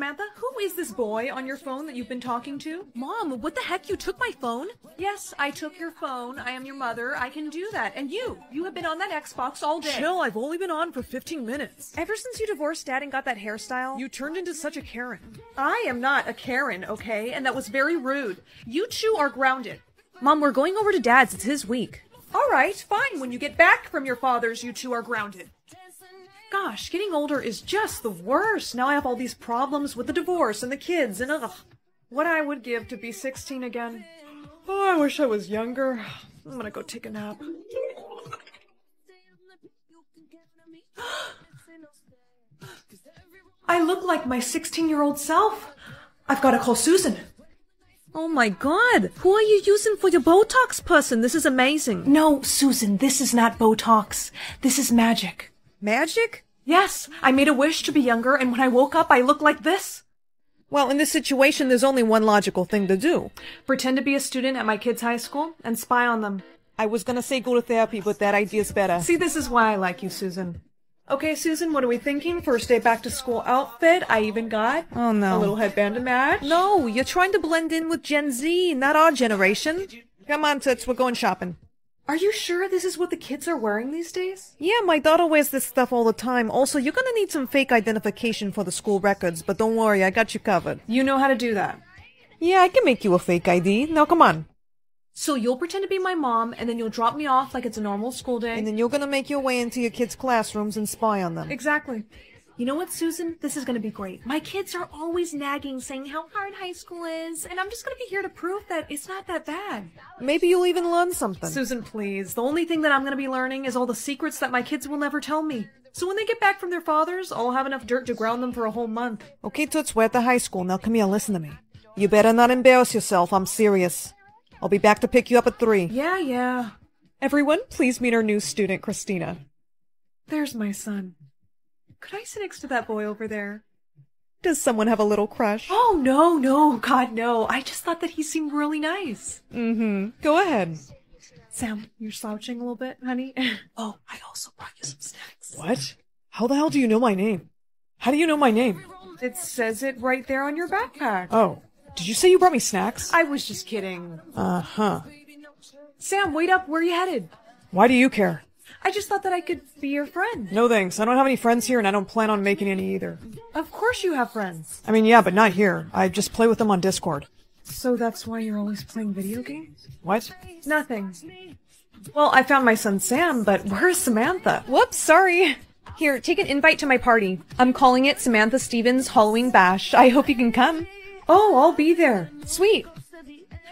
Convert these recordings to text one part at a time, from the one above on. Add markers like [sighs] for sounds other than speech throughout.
Samantha, who is this boy on your phone that you've been talking to? Mom, what the heck? You took my phone? Yes, I took your phone. I am your mother. I can do that. And you, you have been on that Xbox all day. Chill, I've only been on for 15 minutes. Ever since you divorced dad and got that hairstyle, You turned into such a Karen. I am not a Karen, okay? And that was very rude. You two are grounded. Mom, we're going over to dad's. It's his week. All right, fine. When you get back from your father's, you two are grounded. Gosh, getting older is just the worst. Now I have all these problems with the divorce and the kids and ugh. What I would give to be 16 again. Oh, I wish I was younger. I'm gonna go take a nap. [gasps] I look like my 16 year old self. I've gotta call Susan. Oh my god. Who are you using for your Botox person? This is amazing. No, Susan, this is not Botox. This is magic. Magic? Yes, I made a wish to be younger, and when I woke up, I looked like this. Well, in this situation, there's only one logical thing to do. Pretend to be a student at my kids' high school and spy on them. I was gonna say go to therapy, but that idea's better. See, this is why I like you, Susan. Okay, Susan, what are we thinking? First day back to school outfit. I even got Oh, no. a little headband to match. No, you're trying to blend in with Gen Z, not our generation. Come on, Toots, we're going shopping. Are you sure this is what the kids are wearing these days? Yeah, my daughter wears this stuff all the time. Also, you're gonna need some fake identification for the school records, but don't worry, I got you covered. You know how to do that. Yeah, I can make you a fake ID. Now come on. So you'll pretend to be my mom, and then you'll drop me off like it's a normal school day. And then you're gonna make your way into your kids' classrooms and spy on them. Exactly. You know what, Susan? This is gonna be great. My kids are always nagging, saying how hard high school is, and I'm just gonna be here to prove that it's not that bad. Maybe you'll even learn something. Susan, please. The only thing that I'm gonna be learning is all the secrets that my kids will never tell me. So when they get back from their fathers, I'll have enough dirt to ground them for a whole month. Okay, Toots, we're at the high school. Now come here, listen to me. You better not embarrass yourself. I'm serious. I'll be back to pick you up at three. Yeah, yeah. Everyone, please meet our new student, Christina. There's my son. Could I sit next to that boy over there? Does someone have a little crush? Oh, no, no, God, no. I just thought that he seemed really nice. Mm-hmm. Go ahead. Sam, you're slouching a little bit, honey. [laughs] oh, I also brought you some snacks. What? How the hell do you know my name? How do you know my name? It says it right there on your backpack. Oh, did you say you brought me snacks? I was just kidding. Uh-huh. Sam, wait up. Where are you headed? Why do you care? I just thought that I could be your friend. No thanks. I don't have any friends here and I don't plan on making any either. Of course you have friends. I mean, yeah, but not here. I just play with them on Discord. So that's why you're always playing video games? What? Nothing. Well, I found my son Sam, but where's Samantha? Whoops, sorry. Here, take an invite to my party. I'm calling it Samantha Stevens Halloween Bash. I hope you can come. Oh, I'll be there. Sweet.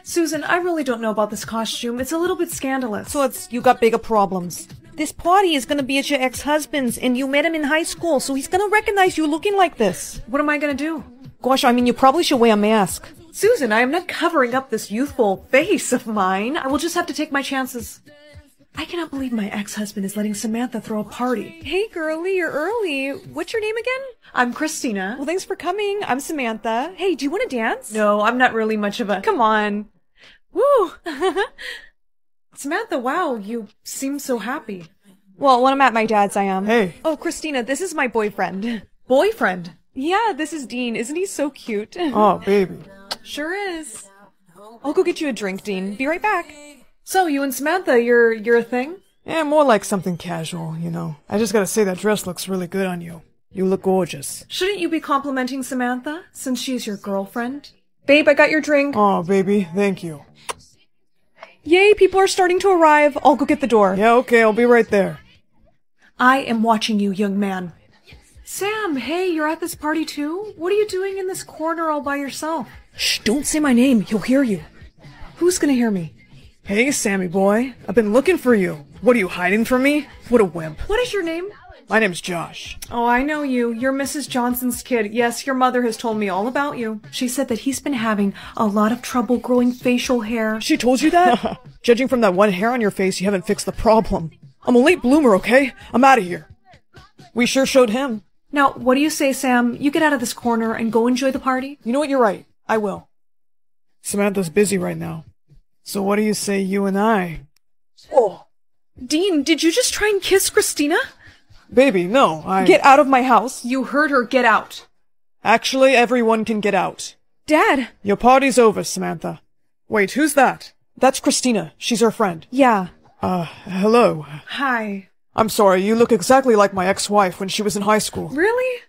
Susan, I really don't know about this costume. It's a little bit scandalous. So it's, you got bigger problems. This party is gonna be at your ex-husband's and you met him in high school, so he's gonna recognize you looking like this. What am I gonna do? Gosh, I mean, you probably should wear a mask. Susan, I am not covering up this youthful face of mine. I will just have to take my chances. I cannot believe my ex-husband is letting Samantha throw a party. Hey, girlie, you're early. What's your name again? I'm Christina. Well, thanks for coming. I'm Samantha. Hey, do you want to dance? No, I'm not really much of a. Come on. Woo! [laughs] Samantha, wow, you seem so happy. well, when I'm at my dad's, I am. Hey. Oh, Christina, this is my boyfriend. Boyfriend. Yeah, this is Dean. Isn't he so cute? Oh, baby. Sure is. I'll go get you a drink, Dean. Be right back. So, you and Samantha, you're, you're a thing? Yeah, more like something casual, you know. I just gotta say that dress looks really good on you. You look gorgeous. Shouldn't you be complimenting Samantha, since she's your girlfriend? Babe, I got your drink. Oh, baby, thank you. Yay, people are starting to arrive. I'll go get the door. Yeah, okay, I'll be right there. I am watching you, young man. Sam, hey, you're at this party too? What are you doing in this corner all by yourself? Shh, don't say my name, he'll hear you. Who's gonna hear me? Hey, Sammy boy, I've been looking for you. What are you hiding from me? What a wimp. What is your name? My name's Josh. Oh, I know you. You're Mrs. Johnson's kid. Yes, your mother has told me all about you. She said that he's been having a lot of trouble growing facial hair. She told you that? [laughs] Judging from that one hair on your face, you haven't fixed the problem. I'm a late bloomer, okay? I'm out of here. We sure showed him. Now, what do you say, Sam? You get out of this corner and go enjoy the party? You know what? You're right. I will. Samantha's busy right now. So what do you say you and I? Oh. Dean, did you just try and kiss Christina? Baby, no, I. Get out of my house. You heard her get out. Actually, everyone can get out. Dad! Your party's over, Samantha. Wait, who's that? That's Christina. She's her friend. Yeah. Uh, hello. Hi. I'm sorry, you look exactly like my ex-wife when she was in high school. Really?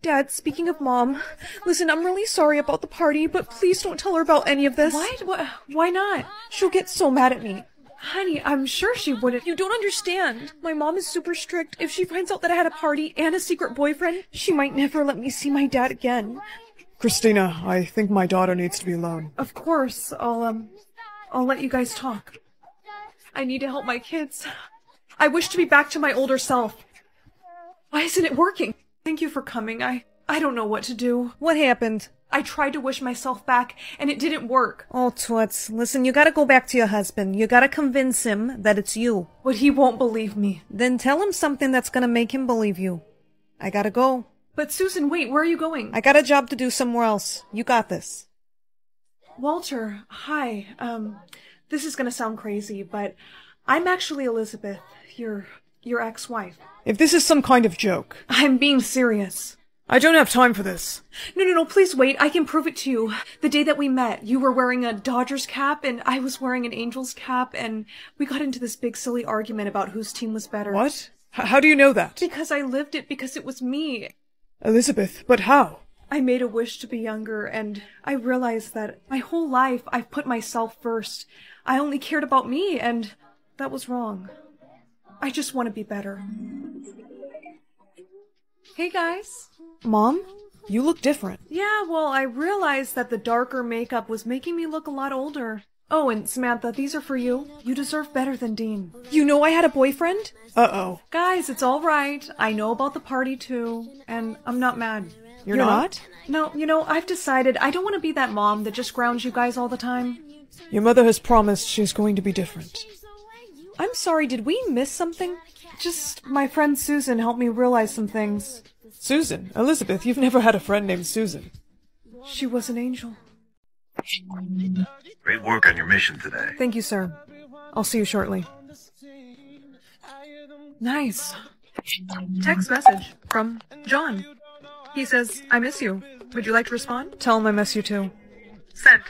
Dad, speaking of mom, listen, I'm really sorry about the party, but please don't tell her about any of this. What? What? Why not? She'll get so mad at me. Honey, I'm sure she wouldn't. You don't understand. My mom is super strict. If she finds out that I had a party and a secret boyfriend, she might never let me see my dad again. Christina, I think my daughter needs to be alone. Of course, I'll, um, I'll let you guys talk. I need to help my kids. I wish to be back to my older self. Why isn't it working? Thank you for coming. I, I don't know what to do. What happened? I tried to wish myself back, and it didn't work. Oh, Toots, listen, you gotta go back to your husband. You gotta convince him that it's you. But he won't believe me. Then tell him something that's gonna make him believe you. I gotta go. But Susan, wait, where are you going? I got a job to do somewhere else. You got this. Walter, hi. Um, this is gonna sound crazy, but I'm actually Elizabeth, your, your ex-wife. If this is some kind of joke, I'm being serious. I don't have time for this. No, no, no, please wait. I can prove it to you. The day that we met, you were wearing a Dodgers cap and I was wearing an Angels cap and we got into this big silly argument about whose team was better. What? H- how do you know that? Because I lived it because it was me. Elizabeth, but how? I made a wish to be younger and I realized that my whole life I've put myself first. I only cared about me and that was wrong. I just want to be better. Hey guys. Mom, you look different. Yeah, well, I realized that the darker makeup was making me look a lot older. Oh, and Samantha, these are for you. You deserve better than Dean. You know I had a boyfriend? Uh-oh. Guys, it's all right. I know about the party too, and I'm not mad. You're, You're not? No, you know, I've decided I don't want to be that mom that just grounds you guys all the time. Your mother has promised she's going to be different. I'm sorry, did we miss something? Just my friend Susan helped me realize some things. Susan, Elizabeth, you've never had a friend named Susan. She was an angel. Great work on your mission today. Thank you, sir. I'll see you shortly. Nice. Text message from John. He says, I miss you. Would you like to respond? Tell him I miss you too. Sent.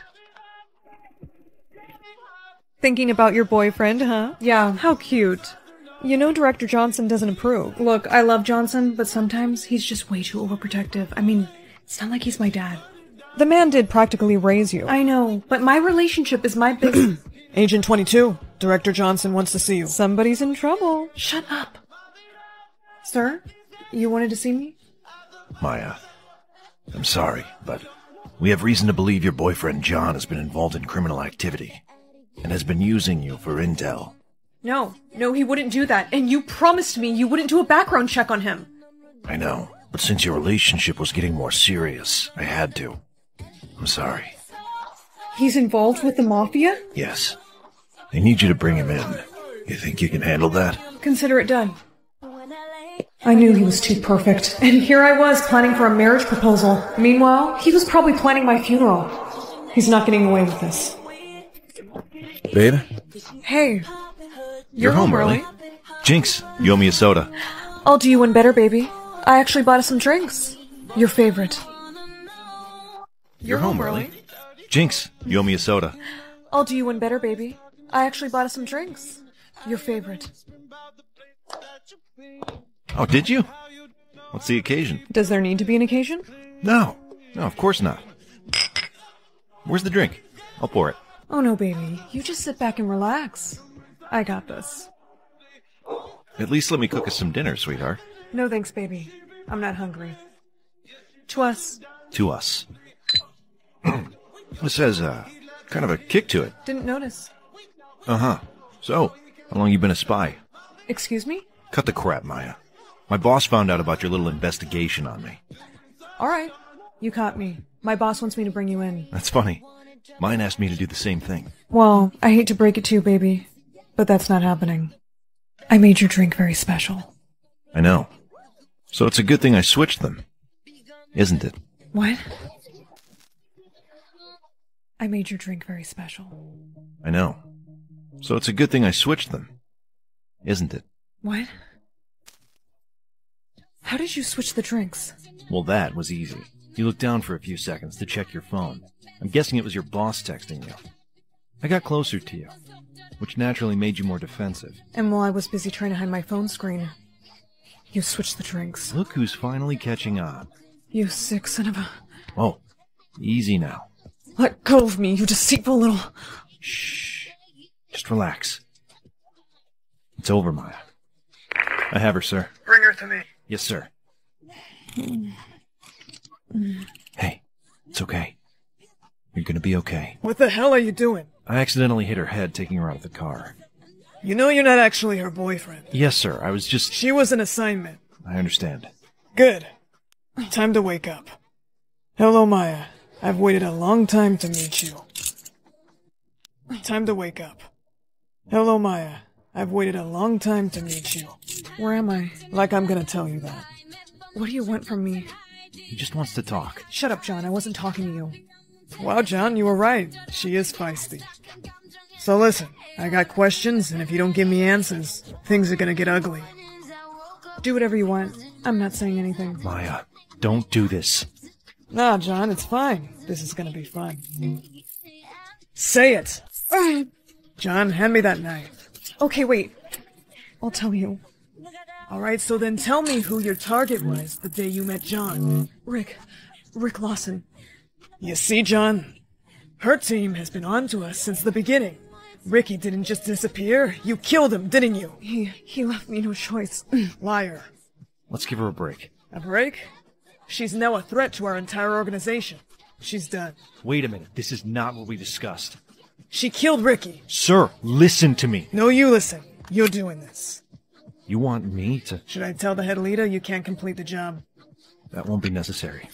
Thinking about your boyfriend, huh? Yeah. How cute. You know Director Johnson doesn't approve. Look, I love Johnson, but sometimes he's just way too overprotective. I mean, it's not like he's my dad. The man did practically raise you. I know, but my relationship is my [clears throat] business. Agent 22, Director Johnson wants to see you. Somebody's in trouble. Shut up. Sir, you wanted to see me? Maya, I'm sorry, but we have reason to believe your boyfriend John has been involved in criminal activity and has been using you for intel. No, no, he wouldn't do that. And you promised me you wouldn't do a background check on him. I know, but since your relationship was getting more serious, I had to. I'm sorry. He's involved with the mafia? Yes. I need you to bring him in. You think you can handle that? Consider it done. I knew he was too perfect. And here I was planning for a marriage proposal. Meanwhile, he was probably planning my funeral. He's not getting away with this. Babe, Hey, you're, home early. Jinx, you owe me a soda. I'll do you one better, baby. I actually bought us some drinks. Your favorite. You're home early. Jinx, you owe me a soda. I'll do you one better, baby. I actually bought us some drinks. Your favorite. Oh, did you? What's the occasion? Does there need to be an occasion? No. No, of course not. Where's the drink? I'll pour it. Oh no, baby. You just sit back and relax. I got this. At least let me cook us some dinner, sweetheart. No thanks, baby. I'm not hungry. To us. To us. [clears throat] this has, uh, kind of a kick to it. Didn't notice. Uh huh. So, how long you been a spy? Excuse me? Cut the crap, Maya. My boss found out about your little investigation on me. Alright. You caught me. My boss wants me to bring you in. That's funny. Mine asked me to do the same thing. Well, I hate to break it to you, baby, but that's not happening. I made your drink very special. I know. So it's a good thing I switched them. Isn't it? What? I made your drink very special. I know. So it's a good thing I switched them. Isn't it? What? How did you switch the drinks? Well, that was easy. You looked down for a few seconds to check your phone. I'm guessing it was your boss texting you. I got closer to you, which naturally made you more defensive. And while I was busy trying to hide my phone screen, you switched the drinks. Look who's finally catching on. You sick son of a. Oh, easy now. Let go of me, you deceitful little. Shh. Just relax. It's over, Maya. I have her, sir. Bring her to me. Yes, sir. Hey, it's okay. You're gonna be okay. What the hell are you doing? I accidentally hit her head taking her out of the car. You know you're not actually her boyfriend. Yes, sir. I was just. She was an assignment. I understand. Good. Time to wake up. Hello, Maya. I've waited a long time to meet you. Time to wake up. Hello, Maya. I've waited a long time to meet you. Where am I? Like I'm gonna tell you that. What do you want from me? He just wants to talk. Shut up, John. I wasn't talking to you. Wow, John, you were right. She is feisty. So listen, I got questions, and if you don't give me answers, things are gonna get ugly. Do whatever you want. I'm not saying anything. Maya, don't do this. Nah, John, it's fine. This is gonna be fun. Say it! John, hand me that knife. Okay, wait. I'll tell you. Alright, so then tell me who your target was the day you met John. Rick. Rick Lawson. You see, John? Her team has been on to us since the beginning. Ricky didn't just disappear. You killed him, didn't you? He he left me no choice. [clears throat] Liar. Let's give her a break. A break? She's now a threat to our entire organization. She's done. Wait a minute. This is not what we discussed. She killed Ricky. Sir, listen to me. No, you listen. You're doing this. You want me to. Should I tell the head leader you can't complete the job? That won't be necessary.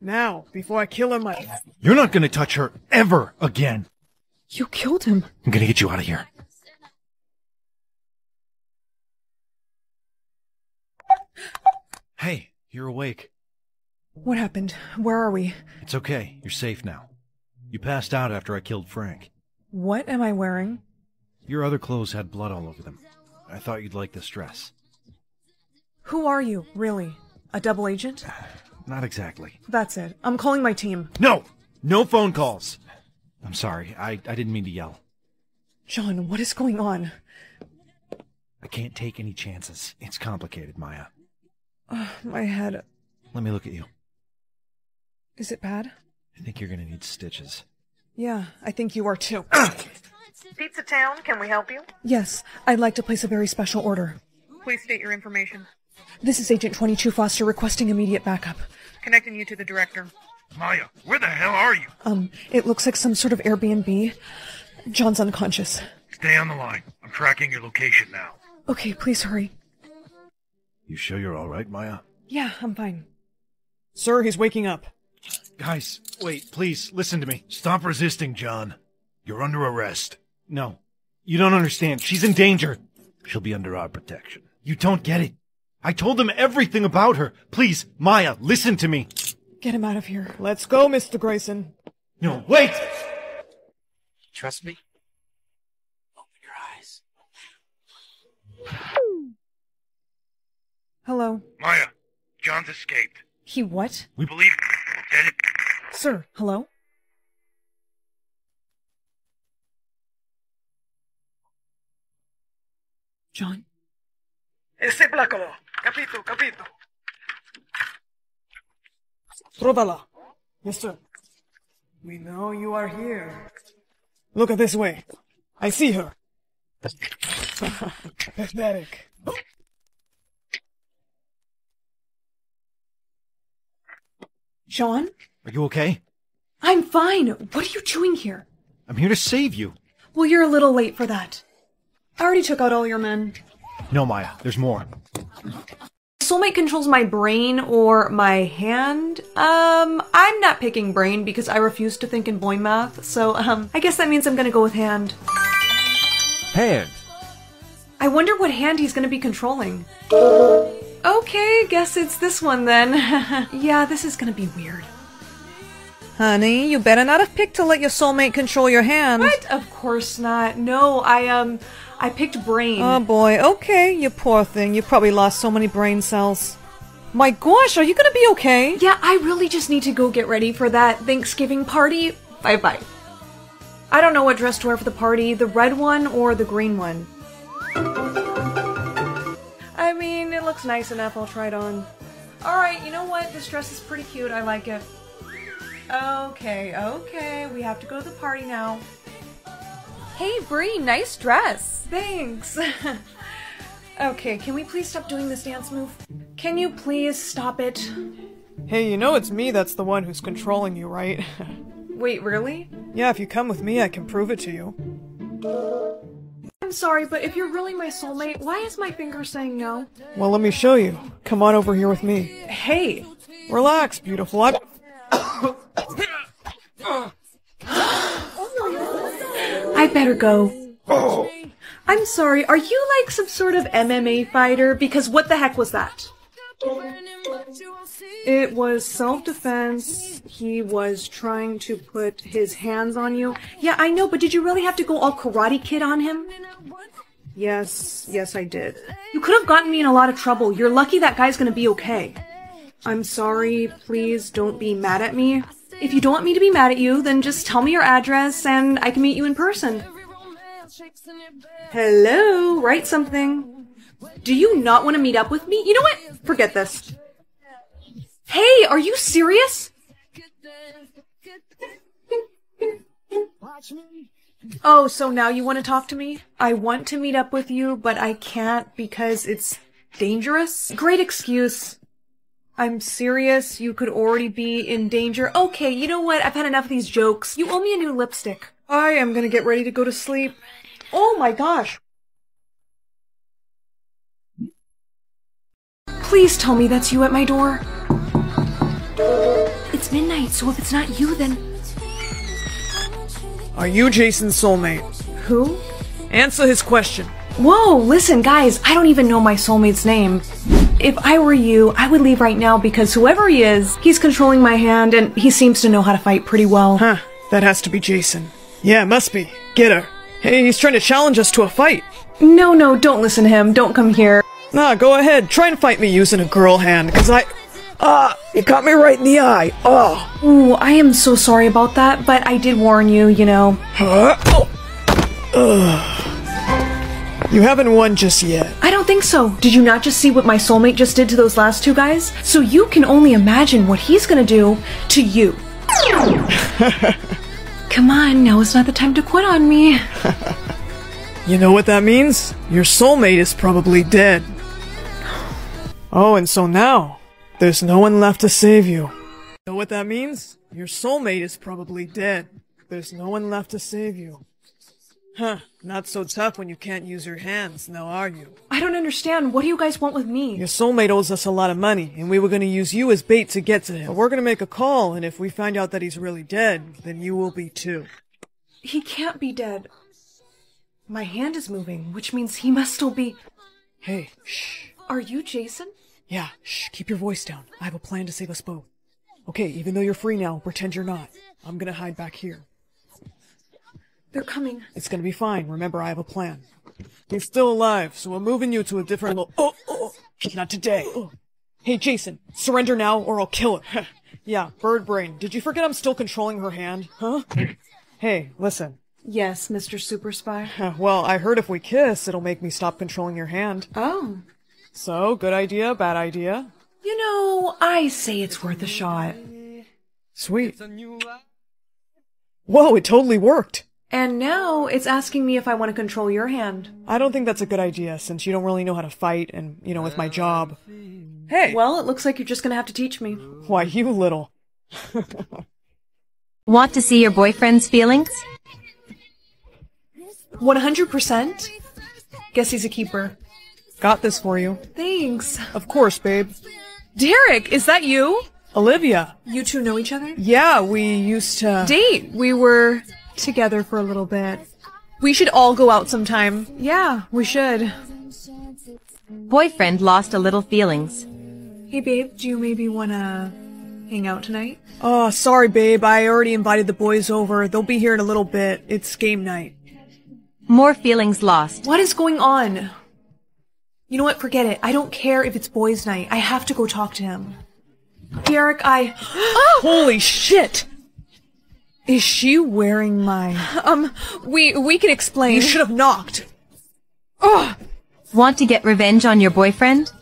Now, before I kill her, my. You're not gonna touch her ever again. you killed him. I'm gonna get you out of here. Hey, you're awake. What happened? Where are we? It's okay. You're safe now. You passed out after I killed Frank. What am I wearing? Your other clothes had blood all over them. I thought you'd like this dress. Who are you, really? A double agent? [sighs] Not exactly. That's it. I'm calling my team. No! No phone calls! I'm sorry. I, I didn't mean to yell. John, what is going on? I can't take any chances. It's complicated, Maya. My head. Let me look at you. Is it bad? I think you're gonna need stitches. Yeah, I think you are too. Ah! Pizza Town, can we help you? yes, I'd like to place a very special order. Please state your information. This is Agent 22 Foster requesting immediate backup. Connecting you to the director. Maya, where the hell are you? Um, it looks like some sort of Airbnb. John's unconscious. Stay on the line. I'm tracking your location now. Okay, please hurry. You sure you're alright, Maya? Yeah, I'm fine. Sir, he's waking up. Guys, wait, please, listen to me. Stop resisting, John. You're under arrest. No. You don't understand. She's in danger. She'll be under our protection. You don't get it. I told them everything about her. Please, Maya, listen to me. Get him out of here. Let's go, Mr. Grayson. No, wait! Trust me? Open your eyes. Hello. Maya, John's escaped. He what? We believe dead. Sir, hello? John? Ese plácalo. Capito, capito. Tróvala. Yes, sir. We know you are here. Look at this way. I see her. Pathetic. John? Are you okay? I'm fine. What are you doing here? I'm here to save you. Well, you're a little late for that. I already took out all your men. No, Maya, there's more. Soulmate controls my brain or my hand. Um, I'm not picking brain because I refuse to think in boy math, so um, I guess that means I'm gonna go with hand. Hand. I wonder what hand he's gonna be controlling. Okay, guess it's this one then. [laughs] yeah, this is gonna be weird. Honey, you better not have picked to let your soulmate control your hand. What? Of course not. No, I um I picked brain. Oh boy, okay, you poor thing. You probably lost so many brain cells. My gosh, are you gonna be okay? yeah, I really just need to go get ready for that Thanksgiving party. Bye bye. I don't know what dress to wear for the party, the red one or the green one. I mean, it looks nice enough, I'll try it on. Alright, you know what? This dress is pretty cute, I like it. Okay, okay, we have to go to the party now. Hey, Bree, nice dress. Thanks. okay, can we please stop doing this dance move? Can you please stop it? Hey, you know it's me that's the one who's controlling you, right? Wait, really? yeah, if you come with me, I can prove it to you. I'm sorry, but if you're really my soulmate, why is my finger saying no? Well, let me show you. Come on over here with me. Hey, Relax, beautiful. I- I better go. Oh. I'm sorry, are you like some sort of MMA fighter? Because what the heck was that? It was self defense. He was trying to put his hands on you. Yeah, I know, but did you really have to go all Karate Kid on him? Yes, yes, I did. You could have gotten me in a lot of trouble. You're lucky that guy's gonna be okay. I'm sorry, please don't be mad at me. If you don't want me to be mad at you, then just tell me your address and I can meet you in person. Hello, write something. Do you not want to meet up with me? You know what? Forget this. Hey, are you serious? Oh, so now you want to talk to me? I want to meet up with you, but I can't because it's dangerous. Great excuse. I'm serious. You could already be in danger. Okay, you know what? I've had enough of these jokes. You owe me a new lipstick. I am gonna get ready to go to sleep. Oh my gosh. Please tell me that's you at my door. It's midnight, so if it's not you, then Are you Jason's soulmate? who? Answer his question. Whoa, listen, guys, I don't even know my soulmate's name. If I were you, I would leave right now because whoever he is, he's controlling my hand and he seems to know how to fight pretty well. Huh, that has to be Jason. Yeah, must be. Get her. Hey, he's trying to challenge us to a fight. No, no, don't listen to him. Don't come here. Nah, go ahead. Try and fight me using a girl hand, cause I. Ah, you caught me right in the eye. Oh. Ooh, I am so sorry about that, but I did warn you, you know. Huh? Oh. Ugh. You haven't won just yet. I don't think so. Did you not just see what my soulmate just did to those last two guys? So you can only imagine what he's gonna do to you. [laughs] Come on, now is not the time to quit on me. [laughs] You know what that means? Your soulmate is probably dead. Oh, and so now, there's no one left to save you. Know what that means? Your soulmate is probably dead. There's no one left to save you. Huh, not so tough when you can't use your hands, now are you? I don't understand. What do you guys want with me? Your soulmate owes us a lot of money, and we were gonna use you as bait to get to him. But we're gonna make a call, and if we find out that he's really dead, then you will be too. He can't be dead. My hand is moving, which means he must still be. Hey, shh. Are you Jason? Yeah, shh, keep your voice down. I have a plan to save us both. Okay, even though you're free now, pretend you're not. I'm gonna hide back here. They're coming. It's gonna be fine. Remember, I have a plan. He's still alive, so we're moving you to a different lo- Oh, oh, oh, not today. Oh. Hey, Jason, surrender now or I'll kill her. [laughs] yeah, bird brain. Did you forget I'm still controlling her hand? Huh? hey, listen. Yes, Mr. Super Spy. [laughs] Well, I heard if we kiss, it'll make me stop controlling your hand. Oh. So, good idea, bad idea? You know, I say it's worth a shot. Sweet. Whoa, it totally worked. And now it's asking me if I want to control your hand. I don't think that's a good idea since you don't really know how to fight and, you know, with my job. Hey! Well, it looks like you're just gonna have to teach me. Why, you little. [laughs] Want to see your boyfriend's feelings? 100%? Guess he's a keeper. Got this for you. Thanks. Of course, babe. Derek, is that you? Olivia. You two know each other? Yeah, we used to. Date. We were together for a little bit. We should all go out sometime. Yeah, we should. Boyfriend lost a little feelings. Hey babe, do you maybe wanna hang out tonight? Oh, sorry, babe. I already invited the boys over. They'll be here in a little bit. It's game night. More feelings lost. What is going on? You know what? Forget it. I don't care if it's boys' night. I have to go talk to him. Derek, I. [gasps] Holy shit! Is she wearing my... Um, we, we can explain. You should have knocked. Oh. Want to get revenge on your boyfriend?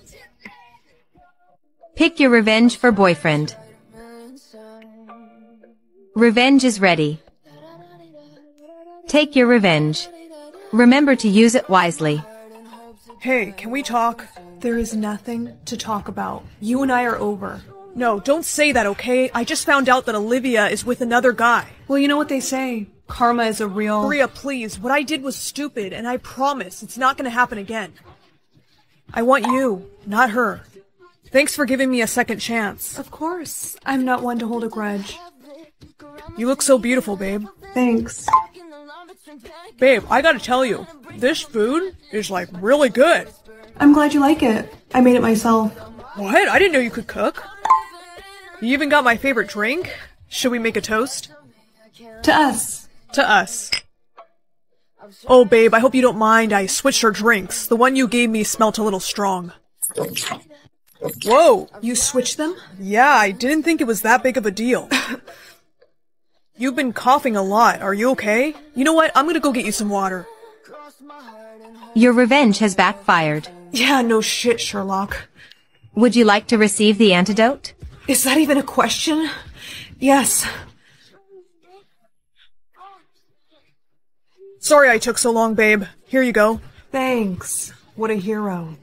Pick your revenge for boyfriend. Revenge is ready. Take your revenge. Remember to use it wisely. Hey, can we talk? There is nothing to talk about. You and I are over. No, don't say that, okay? I just found out that Olivia is with another guy. Well, you know what they say. Karma is a real. Maria, please. What I did was stupid, and I promise it's not gonna happen again. I want you, not her. Thanks for giving me a second chance. Of course. I'm not one to hold a grudge. You look so beautiful, babe. Thanks. Babe, I gotta tell you, this food is like really good. I'm glad you like it. I made it myself. What? I didn't know you could cook. You even got my favorite drink. Should we make a toast? To us. To us. Oh, babe, I hope you don't mind. I switched our drinks. The one you gave me smelt a little strong. Whoa! You switched them? Yeah, I didn't think it was that big of a deal. [laughs] You've been coughing a lot. Are you okay? You know what? I'm gonna go get you some water. Your revenge has backfired. Yeah, no shit, Sherlock. Would you like to receive the antidote? Is that even a question? Yes. Sorry I took so long, babe. Here you go. Thanks. What a hero.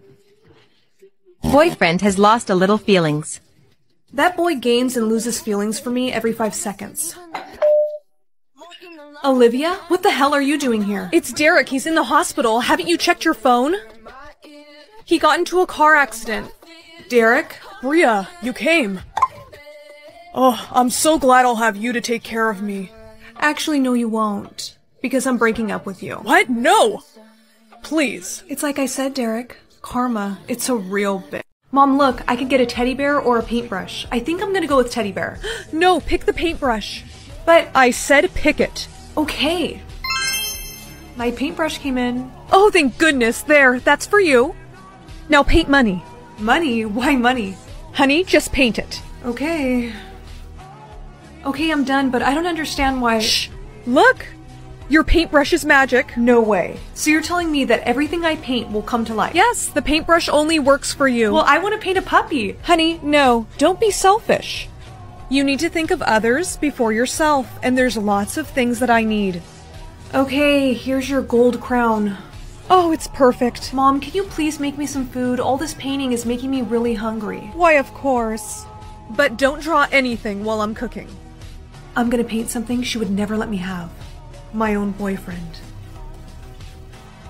Boyfriend has lost a little feelings. That boy gains and loses feelings for me every five seconds. Olivia, what the hell are you doing here? It's Derek. He's in the hospital. Haven't you checked your phone? He got into a car accident. Derek? Bria, you came. Oh, I'm so glad I'll have you to take care of me. Actually, no, you won't. Because I'm breaking up with you. What? No! Please. It's like I said, Derek. Karma. It's a real bitch. Mom, look, I could get a teddy bear or a paintbrush. I think I'm gonna go with teddy bear. [gasps] No, pick the paintbrush. But, I said pick it. okay. My paintbrush came in. Oh, thank goodness. There, that's for you. Now paint money. Money? Why money? Honey, just paint it. Okay. Okay, I'm done, but I don't understand why. Shh. Look! Your paintbrush is magic. No way. So you're telling me that everything I paint will come to life? Yes, the paintbrush only works for you. Well, I want to paint a puppy. Honey, no, don't be selfish. You need to think of others before yourself, and there's lots of things that I need. Okay, here's your gold crown. Oh, it's perfect. Mom, can you please make me some food? All this painting is making me really hungry. Why, of course. But don't draw anything while I'm cooking. I'm gonna paint something she would never let me have. My own boyfriend.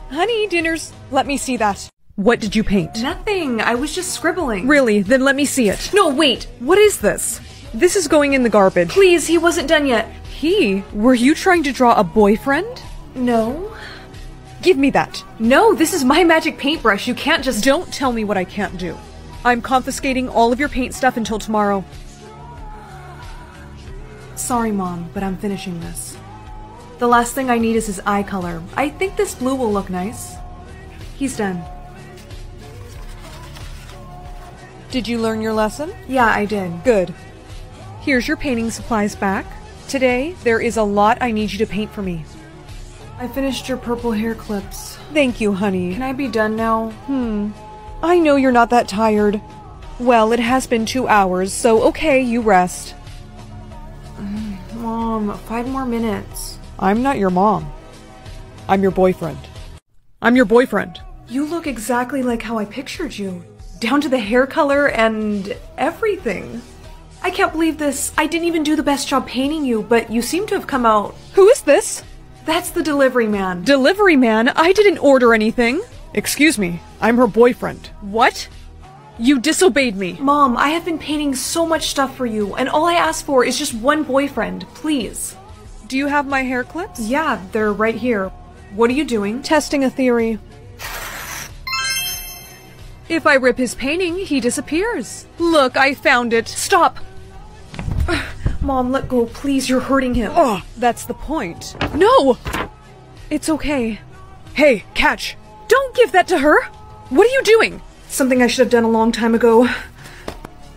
Honey, dinner's. Let me see that. What did you paint? Nothing. I was just scribbling. Really? Then let me see it. No, wait. What is this? This is going in the garbage. Please, he wasn't done yet. He? Were you trying to draw a boyfriend? No. Give me that. No, this is my magic paintbrush. You can't just. Don't tell me what I can't do. I'm confiscating all of your paint stuff until tomorrow. Sorry, Mom, but I'm finishing this. The last thing I need is his eye color. I think this blue will look nice. He's done. Did you learn your lesson? Yeah, I did. Good. Here's your painting supplies back. Today, there is a lot I need you to paint for me. I finished your purple hair clips. Thank you, honey. Can I be done now? Hmm. I know you're not that tired. Well, it has been two hours, so okay, you rest. Mom, five more minutes. I'm not your mom. I'm your boyfriend. I'm your boyfriend. You look exactly like how I pictured you. Down to the hair color and everything. I can't believe this. I didn't even do the best job painting you, but you seem to have come out. Who is this? That's the delivery man. Delivery man? I didn't order anything. Excuse me, I'm her boyfriend. What? You disobeyed me. Mom, I have been painting so much stuff for you, and all I ask for is just one boyfriend, please. Do you have my hair clips? Yeah, they're right here. What are you doing? Testing a theory. If I rip his painting, he disappears. Look, I found it. Stop! [sighs] Mom, let go, please. You're hurting him. Oh, that's the point. No! It's okay. Hey, catch! Don't give that to her! What are you doing? Something I should have done a long time ago.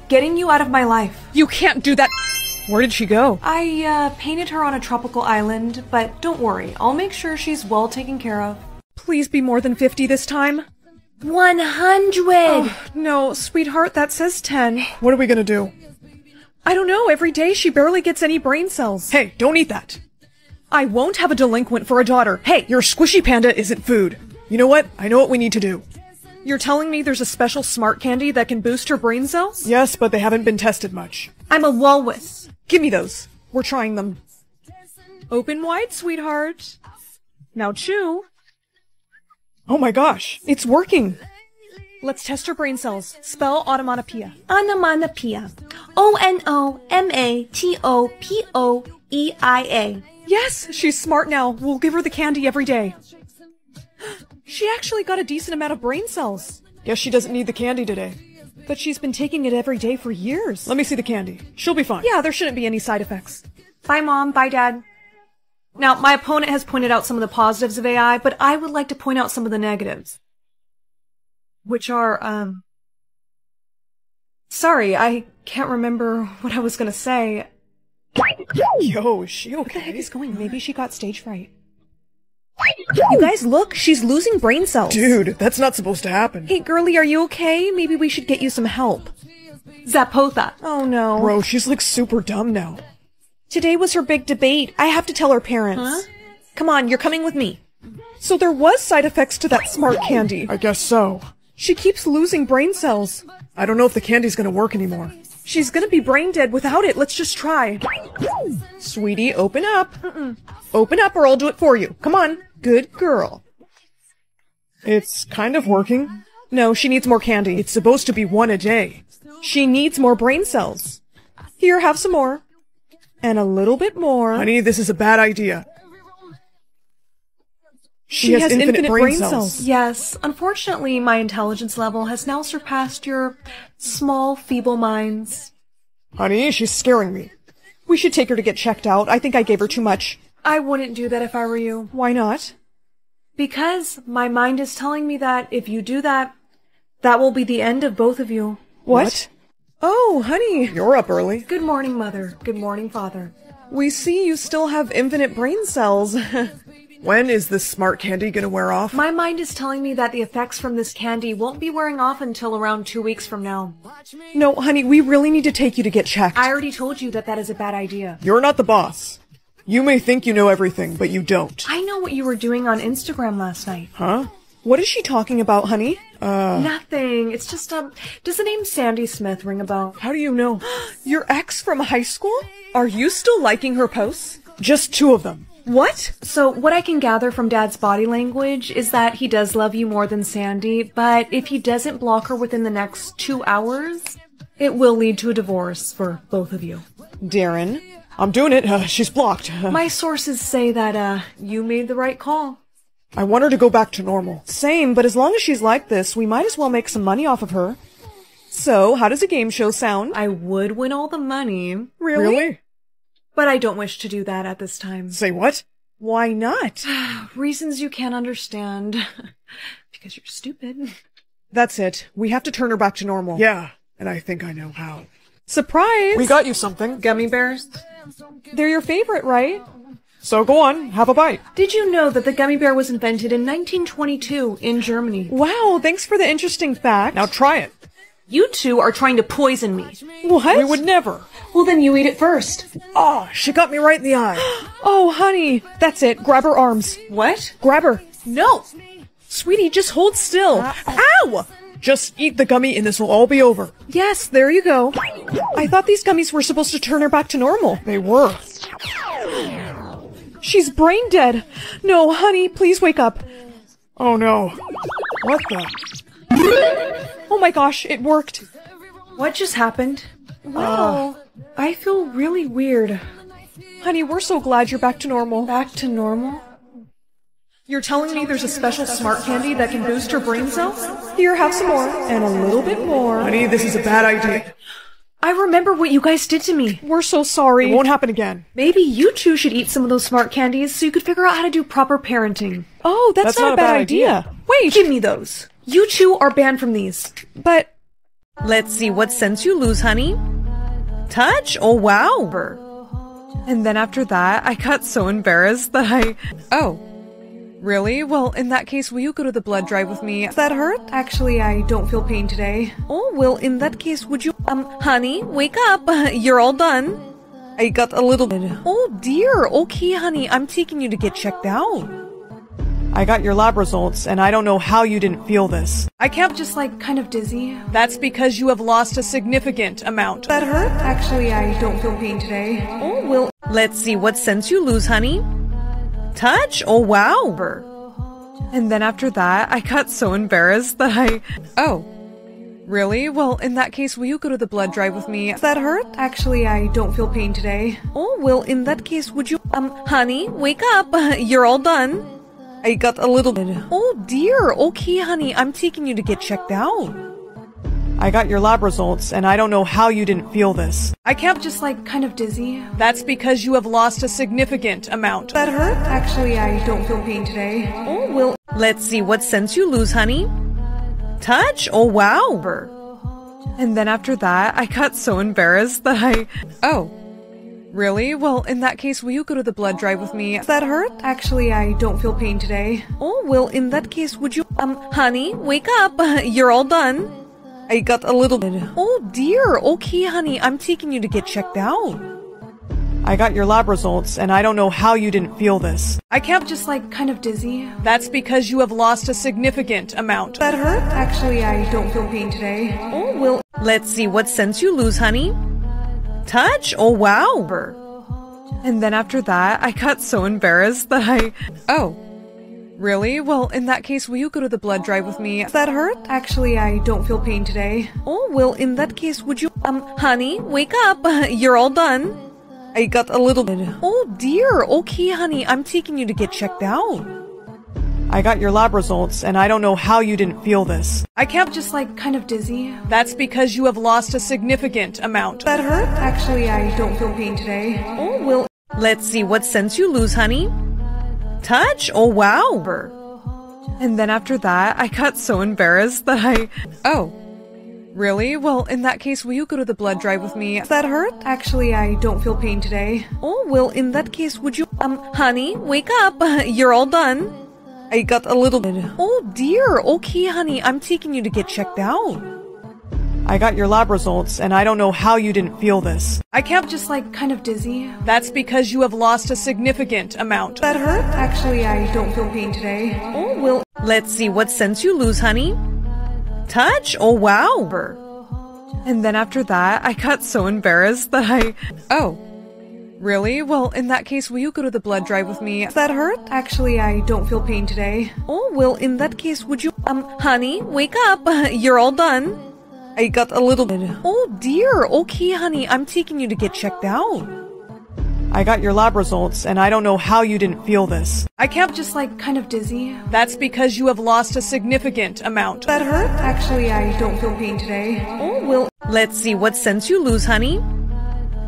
Getting you out of my life. You can't do that. Where did she go? I, uh, painted her on a tropical island, but don't worry, I'll make sure she's well taken care of. Please be more than 50 this time. 100! Oh, no, sweetheart, that says 10. What are we gonna do? I don't know, every day she barely gets any brain cells. Hey, don't eat that! I won't have a delinquent for a daughter. Hey, Your squishy panda isn't food. You know what? I know what we need to do. You're telling me there's a special smart candy that can boost her brain cells? Yes, but they haven't been tested much. I'm a walrus. Give me those. We're trying them. Open wide, sweetheart. Now chew. Oh my gosh! It's working. Let's test her brain cells. Spell automatopoeia. Onomatopoeia. O N O M A T O P O E I A. Yes, she's smart now. We'll give her the candy every day. [gasps] She actually got a decent amount of brain cells. Guess she doesn't need the candy today. But she's been taking it every day for years. Let me see the candy. She'll be fine. Yeah, there shouldn't be any side effects. Bye, Mom. Bye, Dad. Now, my opponent has pointed out some of the positives of AI, but I would like to point out some of the negatives. Which are, um. Sorry, I can't remember what I was gonna say. Yo, is she What the heck is going? Maybe she got stage fright. You guys, look, she's losing brain cells. Dude, that's not supposed to happen. Hey, girlie, are you okay? Maybe we should get you some help. Zapotha. Oh no. Bro, she's like super dumb now. Today was her big debate. I have to tell her parents. Come on, you're coming with me. So there was side effects to that smart candy. I guess so. She keeps losing brain cells. I don't know if the candy's gonna work anymore. She's gonna be brain dead without it. Let's just try. Sweetie, open up. Open up or I'll do it for you. Come on. Good girl. It's kind of working. No, she needs more candy. It's supposed to be one a day. She needs more brain cells. Here, have some more. And a little bit more. Honey, this is a bad idea. She, has, infinite, brain, cells. Yes, unfortunately, my intelligence level has now surpassed your small, feeble minds. Honey, she's scaring me. We should take her to get checked out. I think I gave her too much. I wouldn't do that if I were you. Why not? Because my mind is telling me that if you do that, that will be the end of both of you. What? Oh, honey. You're up early. Good morning, Mother. Good morning, Father. We see you still have infinite brain cells. [laughs] When is this smart candy gonna wear off? My mind is telling me that the effects from this candy won't be wearing off until around two weeks from now. no, honey, we really need to take you to get checked. I already told you that that is a bad idea. You're not the boss. You may think you know everything, but you don't. I know what you were doing on Instagram last night. Huh? What is she talking about, honey? Uh. Nothing. It's just, um, does the name Sandy Smith ring a bell? How do you know? [gasps] Your ex from high school? Are you still liking her posts? Just two of them. What? So, what I can gather from Dad's body language is that he does love you more than Sandy, but if he doesn't block her within the next two hours, it will lead to a divorce for both of you. Darren. I'm doing it. Uh, she's blocked. Uh, My sources say that, uh, you made the right call. I want her to go back to normal. Same, but as long as she's like this, we might as well make some money off of her. So, how does a game show sound? I would win all the money, Really? But I don't wish to do that at this time. Say what? Why not? [sighs] Reasons you can't understand. [laughs] because you're stupid. That's it. We have to turn her back to normal. Yeah, and I think I know how. Surprise! We got you something. Gummy bears? They're your favorite, right? So go on, have a bite. Did you know that the gummy bear was invented in 1922 in Germany? Wow, thanks for the interesting fact. Now try it. You two are trying to poison me. what? We would never. Well, then you eat it first. Oh, she got me right in the eye. [gasps] Oh, honey. That's it. Grab her arms. What? Grab her. No! Sweetie, just hold still. Ow! Just eat the gummy and this will all be over. Yes, there you go. I thought these gummies were supposed to turn her back to normal. They were. She's brain dead. No, honey, please wake up. Oh no. What the? Oh my gosh, it worked. What just happened? Wow. Uh, I feel really weird. Honey, we're so glad you're back to normal. Back to normal? You're telling me there's a special smart candy that can boost her brain cells? Here, have some more. And a little bit more. Honey, this is a bad idea. I remember what you guys did to me. We're so sorry. It won't happen again. Maybe you two should eat some of those smart candies so you could figure out how to do proper parenting. Oh, that's, not, a bad, idea. Wait, give me those. You two are banned from these. But Let's see what sense you lose, honey. Touch? Oh, wow. And then after that, I got so embarrassed that I. Oh. Really? Well, in that case, will you go to the blood drive with me? Does that hurt? Actually, I don't feel pain today. Oh, well, in that case, would you. Um, honey, wake up. [laughs] You're all done. I got a little. Oh dear. Okay, honey, I'm taking you to get checked out. I got your lab results, and I don't know how you didn't feel this. I kept just like kind of dizzy. That's because you have lost a significant amount. That hurt? Actually, I don't feel pain today. Oh, well, let's see what sense you lose, honey. Touch? Oh, wow. And then after that, I got so embarrassed that I. Oh. Really? Well, in that case, will you go to the blood drive with me? Does that hurt? Actually, I don't feel pain today. Oh, well, in that case, would you. Um, honey, wake up. [laughs] You're all done. I got a little bit. Oh dear. Okay, honey, I'm taking you to get checked out. I got your lab results, and I don't know how you didn't feel this. I kept just like kind of dizzy. That's because you have lost a significant amount. That hurt? Actually, I don't feel pain today. Oh, well, let's see what sense you lose, honey. Touch? Oh, wow. And then after that, I got so embarrassed that I. Oh. Really? Well, in that case, will you go to the blood drive with me? Does that hurt? Actually, I don't feel pain today. Oh, well, in that case, would you. Um, honey, wake up. [laughs] You're all done. I got a little bit. Oh dear. Okay, honey, I'm taking you to get checked out. I got your lab results, and I don't know how you didn't feel this. I kept just like kind of dizzy. That's because you have lost a significant amount. That hurt? Actually, I don't feel pain today. Oh, well, let's see what sense you lose, honey. Touch? Oh, wow. And then after that, I got so embarrassed that I. Oh. Really? Well, in that case, will you go to the blood drive with me? Does that hurt? Actually, I don't feel pain today. Oh, well, in that case, would you. Um, honey, wake up. [laughs] You're all done. I got a little bit. Oh dear. Okay, honey, I'm taking you to get checked out. I got your lab results, and I don't know how you didn't feel this. I kept just like kind of dizzy. That's because you have lost a significant amount. That hurt? Actually, I don't feel pain today. Oh, well, let's see what sense you lose, honey. Touch? Oh, wow. And then after that, I got so embarrassed that I. Oh. Really? Well, in that case, will you go to the blood drive with me? Does that hurt? Actually, I don't feel pain today. Oh, well, in that case, would you. Um, honey, wake up. [laughs] You're all done. I got a little bit. Oh dear. Okay, honey, I'm taking you to get checked out. I got your lab results, and I don't know how you didn't feel this. I kept just like kind of dizzy. That's because you have lost a significant amount. That hurt? Actually, I don't feel pain today. Oh, well, let's see what sense you lose, honey. Touch? Oh, wow. And then after that, I got so embarrassed that I. Oh. Really? Well, in that case, will you go to the blood drive with me? Does that hurt? Actually, I don't feel pain today. Oh, well, in that case, would you. Um, honey, wake up. [laughs] You're all done. I got a little bit. Oh dear. Okay, honey, I'm taking you to get checked out. I got your lab results, and I don't know how you didn't feel this. I kept just like kind of dizzy. That's because you have lost a significant amount. That hurt? Actually, I don't feel pain today. Oh, well, let's see what sense you lose, honey.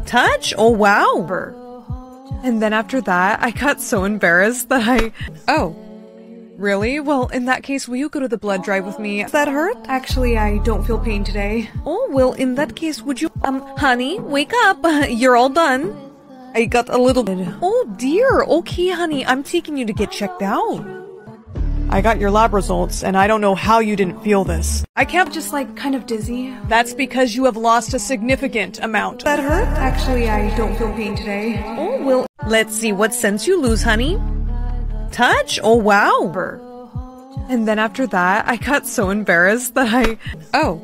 Touch? Oh, wow. And then after that, I got so embarrassed that I. Oh. Really? Well, in that case, will you go to the blood drive with me? Does that hurt? Actually, I don't feel pain today. Oh, well, in that case, would you. Um, honey, wake up. [laughs] You're all done. I got a little bit. Oh dear. Okay, honey, I'm taking you to get checked out. I got your lab results, and I don't know how you didn't feel this. I kept just like kind of dizzy. That's because you have lost a significant amount. That hurt? Actually, I don't feel pain today. Oh, well, let's see what sense you lose, honey. Touch? Oh, wow. And then after that, I got so embarrassed that I. Oh.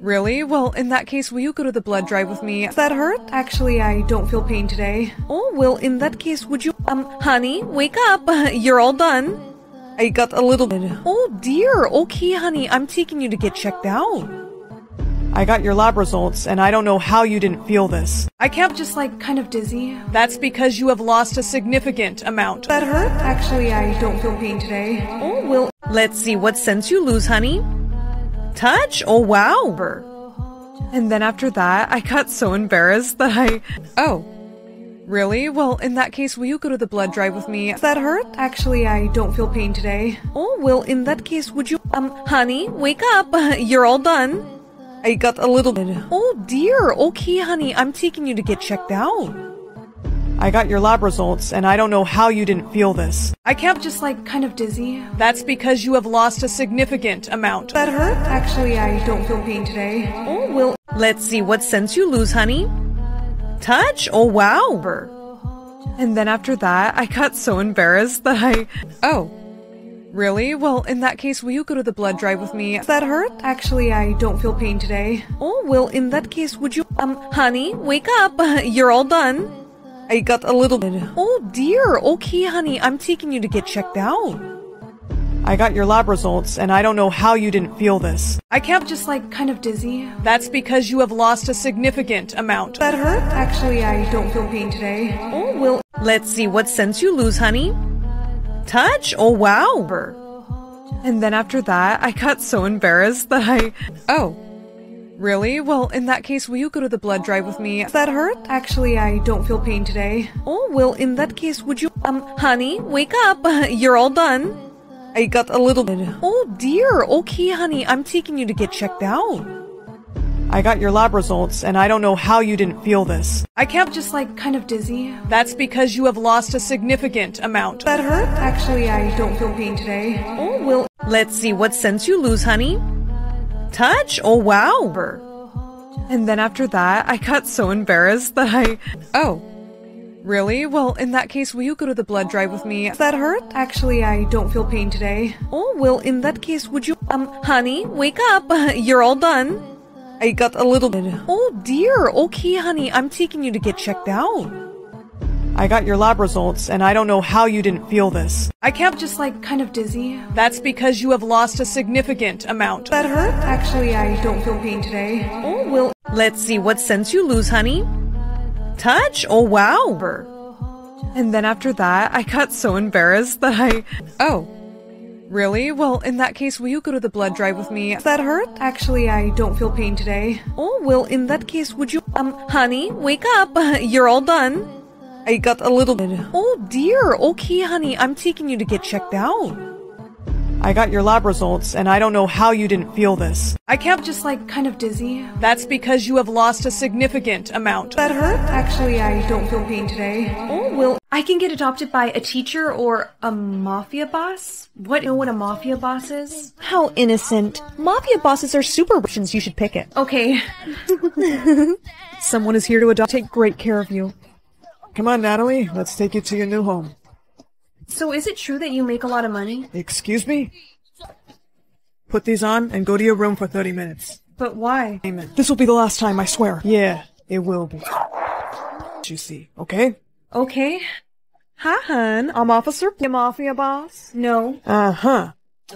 Really? Well, in that case, will you go to the blood drive with me? Does that hurt? Actually, I don't feel pain today. Oh, well, in that case, would you. Um, honey, wake up. [laughs] You're all done. I got a little bit. Oh dear. Okay, honey, I'm taking you to get checked out. I got your lab results, and I don't know how you didn't feel this. I kept just like kind of dizzy. That's because you have lost a significant amount. That hurt? Actually, I don't feel pain today. Oh, well, let's see what sense you lose, honey. Touch? Oh, wow. And then after that, I got so embarrassed that I. Oh. Really? Well, in that case, will you go to the blood drive with me? Does that hurt? Actually, I don't feel pain today. Oh, well, in that case, would you. Um, honey, wake up. [laughs] You're all done. I got a little. Oh dear. Okay, honey, I'm taking you to get checked out. I got your lab results, and I don't know how you didn't feel this. I kept just like kind of dizzy. That's because you have lost a significant amount. That hurt? Actually, I don't feel pain today. Oh, well. Let's see what sense you lose, honey. Touch? Oh, wow. And then after that, I got so embarrassed that I. Oh. Really? Well, in that case, will you go to the blood drive with me? Does that hurt? Actually, I don't feel pain today. Oh, well, in that case, would you. Um, honey, wake up. [laughs] You're all done. I got a little bit. Oh dear. Okay, honey, I'm taking you to get checked out. I got your lab results, and I don't know how you didn't feel this. I kept just like kind of dizzy. That's because you have lost a significant amount. That hurt? Actually, I don't feel pain today. Oh, well. Let's see what sense you lose, honey. Touch? Oh, wow. And then after that, I got so embarrassed that I. Oh. Really? Well, in that case, will you go to the blood drive with me? Does that hurt? Actually, I don't feel pain today. Oh, well, in that case, would you. Um, honey, wake up. [laughs] You're all done. I got a little bit. Oh dear. Okay, honey, I'm taking you to get checked out. I got your lab results, and I don't know how you didn't feel this. I kept just like kind of dizzy. That's because you have lost a significant amount. That hurt? Actually, I don't feel pain today. Oh, well. Let's see what sense you lose, honey. Touch? Oh, wow. And then after that, I got so embarrassed that I. Oh. Really? Well, in that case, will you go to the blood drive with me? Does that hurt? Actually, I don't feel pain today. Oh, well, in that case, would you. Um, honey, wake up. [laughs] You're all done. I got a little bit. Oh dear. Okay, honey, I'm taking you to get checked out. I got your lab results, and I don't know how you didn't feel this. I kept just like kind of dizzy. That's because you have lost a significant amount. That hurt? Actually, I don't feel pain today. Oh, well. Let's see what sense you lose, honey. Touch? Oh, wow. And then after that, I got so embarrassed that I. Oh. Really? Well, in that case, will you go to the blood drive with me? Does that hurt? Actually, I don't feel pain today. Oh, well, in that case, would you. Um, honey, wake up. [laughs] You're all done. I got a little bit. Oh dear. Okay, honey, I'm taking you to get checked out. I got your lab results, and I don't know how you didn't feel this. I kept just like kind of dizzy. That's because you have lost a significant amount. That hurt? Actually, I don't feel pain today. Oh, well. I can get adopted by a teacher or a mafia boss? What you know what a mafia boss is? How innocent. Mafia bosses are super rich and you should pick it. Okay. [laughs] Someone is here to adopt. Take great care of you. Come on, Natalie. Let's take you to your new home. So is it true that you make a lot of money? Excuse me? Put these on and go to your room for 30 minutes. But why? Amen. This will be the last time, I swear. Yeah, it will be. You see, okay? Okay. Hi, hun. I'm Officer P- Mafia Boss. No. Uh-huh.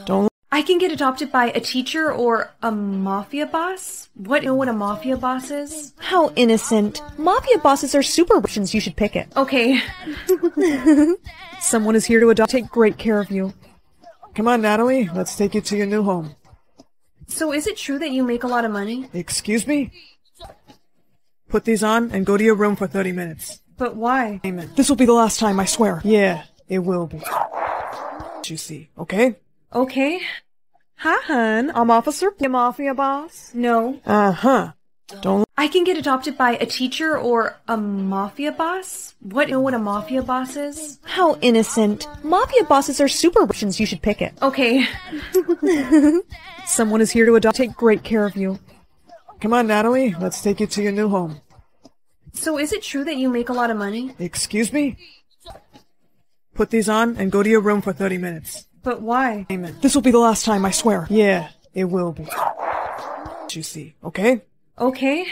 Don't I can get adopted by a teacher or a mafia boss? What know what a mafia boss is? How innocent. Mafia bosses are super rich you should pick it. Okay. [laughs] Someone is here to adopt. Take great care of you. Come on, Natalie. Let's take you to your new home. So is it true that you make a lot of money? Excuse me? Put these on and go to your room for 30 minutes. But why? Amen. This will be the last time, I swear. Yeah, it will be. You see, okay? Okay. Hi, hun. I'm Officer P- Mafia Boss. No. Uh-huh. Don't I can get adopted by a teacher or a mafia boss? What you know what a mafia boss is? How innocent. Mafia bosses are super rich you should pick it. Okay. [laughs] Someone is here to adopt. Take great care of you. Come on, Natalie. Let's take you to your new home. So is it true that you make a lot of money? Excuse me? Put these on and go to your room for 30 minutes. But why? Amen. This will be the last time, I swear. Yeah, it will be. You see, okay? Okay.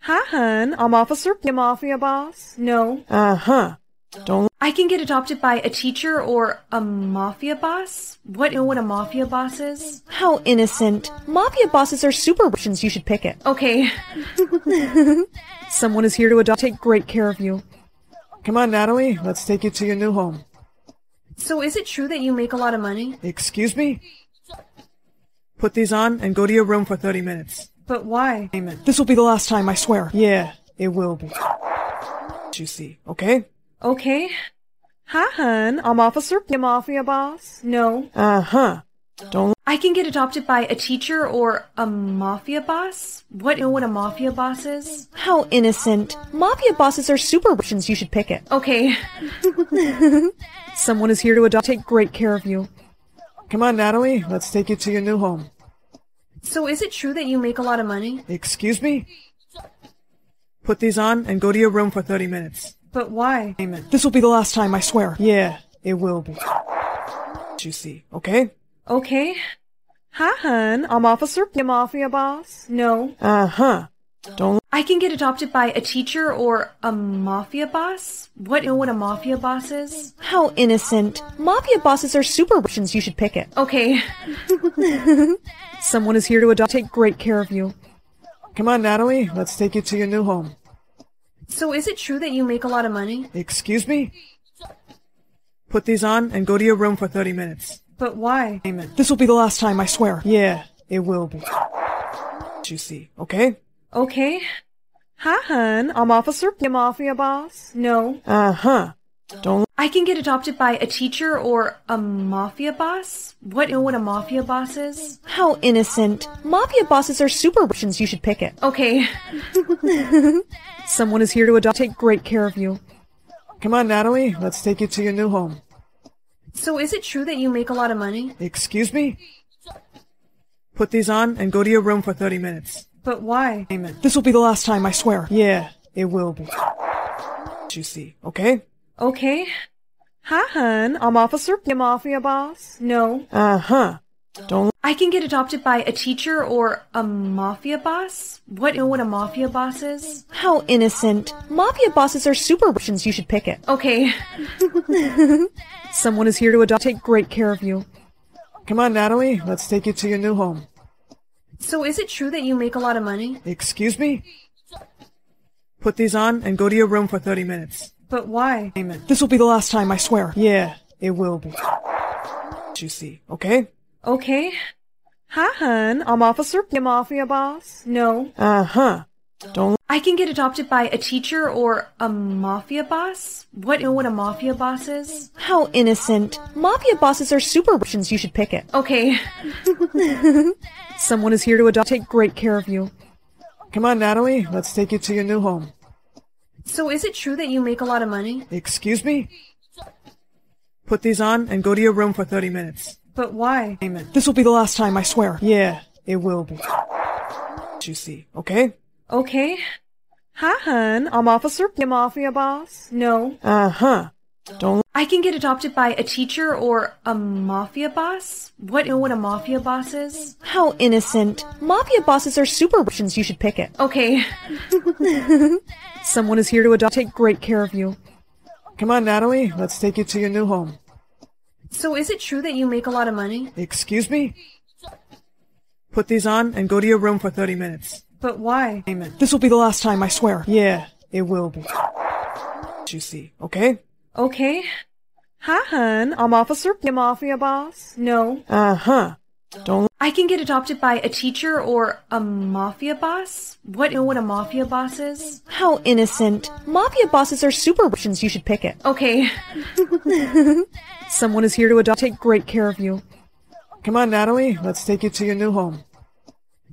Hi, hun. I'm Officer P- Mafia Boss. No. Uh-huh. Don't I can get adopted by a teacher or a mafia boss? What know what a mafia boss is? How innocent. Mafia bosses are super rich and you should pick it. Okay. [laughs] Someone is here to adopt. Take great care of you. Come on, Natalie. Let's take you to your new home. So is it true that you make a lot of money? Excuse me? Put these on and go to your room for 30 minutes. But why? Amen. This will be the last time, I swear. Yeah, it will be. You see, okay? Okay. Hi, hun. I'm Officer P. Mafia Boss. No. Uh huh. Don't. I can get adopted by a teacher or a mafia boss. What you know what a mafia boss is? How innocent. Mafia bosses are super Russians. You should pick it. Okay. [laughs] Someone is here to adopt. Take great care of you. Come on, Natalie. Let's take you to your new home. So is it true that you make a lot of money? Excuse me? Put these on and go to your room for 30 minutes. But why? Amen. This will be the last time, I swear. Yeah, it will be. You see, okay? Okay. Hi, hun. I'm Officer P. Mafia Boss. No. Uh huh. Don't. I can get adopted by a teacher or a mafia boss. What know what a mafia boss is? How innocent. Mafia bosses are super Russians. You should pick it. Okay. [laughs] Someone is here to adopt. Take great care of you. Come on, Natalie. Let's take you to your new home. So is it true that you make a lot of money? Excuse me? Put these on and go to your room for 30 minutes. But why? Amen. This will be the last time, I swear. Yeah, it will be. You see, okay? Okay. Hi, hun. I'm Officer P. Mafia Boss. No. Uh huh. Don't. I can get adopted by a teacher or a mafia boss. What know what a mafia boss is? How innocent. Mafia bosses are super Russians. You should pick it. Okay. [laughs] Someone is here to adopt. Take great care of you. Come on, Natalie. Let's take you to your new home. So is it true that you make a lot of money? Excuse me? Put these on and go to your room for 30 minutes. But why? Amen. This will be the last time, I swear. Yeah, it will be. You see, okay? Okay. Hi, hun. I'm Officer P. Mafia Boss. No. Uh huh. Don't. I can get adopted by a teacher or a mafia boss. What you know what a mafia boss is? How innocent. Mafia bosses are super Russians. You should pick it. Okay. [laughs] Someone is here to adopt. Take great care of you. Come on, Natalie. Let's take you to your new home. So is it true that you make a lot of money? Excuse me? Put these on and go to your room for 30 minutes. But why? Amen. This will be the last time, I swear. Yeah, it will be. You see, okay? Okay. Hi, hun. I'm Officer P. Mafia Boss. No. Uh huh. Don't. I can get adopted by a teacher or a mafia boss. What know what a mafia boss is? How innocent. Mafia bosses are super Russians. You should pick it. Okay. [laughs] Someone is here to adopt. Take great care of you. Come on, Natalie. Let's take you to your new home. So is it true that you make a lot of money? Excuse me? Put these on and go to your room for 30 minutes. But why? Amen. This will be the last time, I swear. Yeah, it will be. You see, okay? Okay. Hi, hun. I'm Officer P. Mafia Boss. No. Uh huh. Don't. I can get adopted by a teacher or a mafia boss. What You know what a mafia boss is? How innocent. Mafia bosses are super Russians. You should pick it. Okay. [laughs] Someone is here to adopt. Take great care of you. Come on, Natalie. Let's take you to your new home. So is it true that you make a lot of money? Excuse me? Put these on and go to your room for 30 minutes. But why? Amen. This will be the last time, I swear. Yeah, it will be. You see, okay? Okay. Hi, hun. I'm Officer P. Mafia Boss. No. Uh huh. Don't. I can get adopted by a teacher or a mafia boss. What know what a mafia boss is? How innocent. Mafia bosses are super Russians. You should pick it. Okay. [laughs] Someone is here to adopt. Take great care of you. Come on, Natalie. Let's take you to your new home.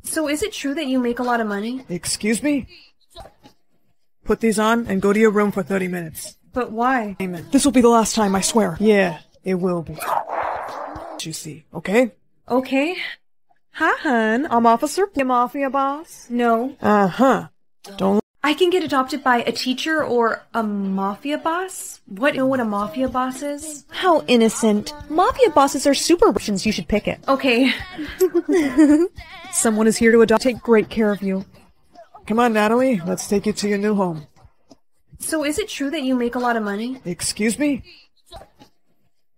So is it true that you make a lot of money? Excuse me? Put these on and go to your room for 30 minutes. But why? Amen. This will be the last time, I swear. Yeah, it will be. You see, okay? Okay. Hi, hun. I'm Officer P. Mafia Boss. No. Uh huh. Don't. I can get adopted by a teacher or a mafia boss. What you know what a mafia boss is? How innocent. Mafia bosses are super Russians. You should pick it. Okay. [laughs] Someone is here to adopt. Take great care of you. Come on, Natalie. Let's take you to your new home. So is it true that you make a lot of money? Excuse me?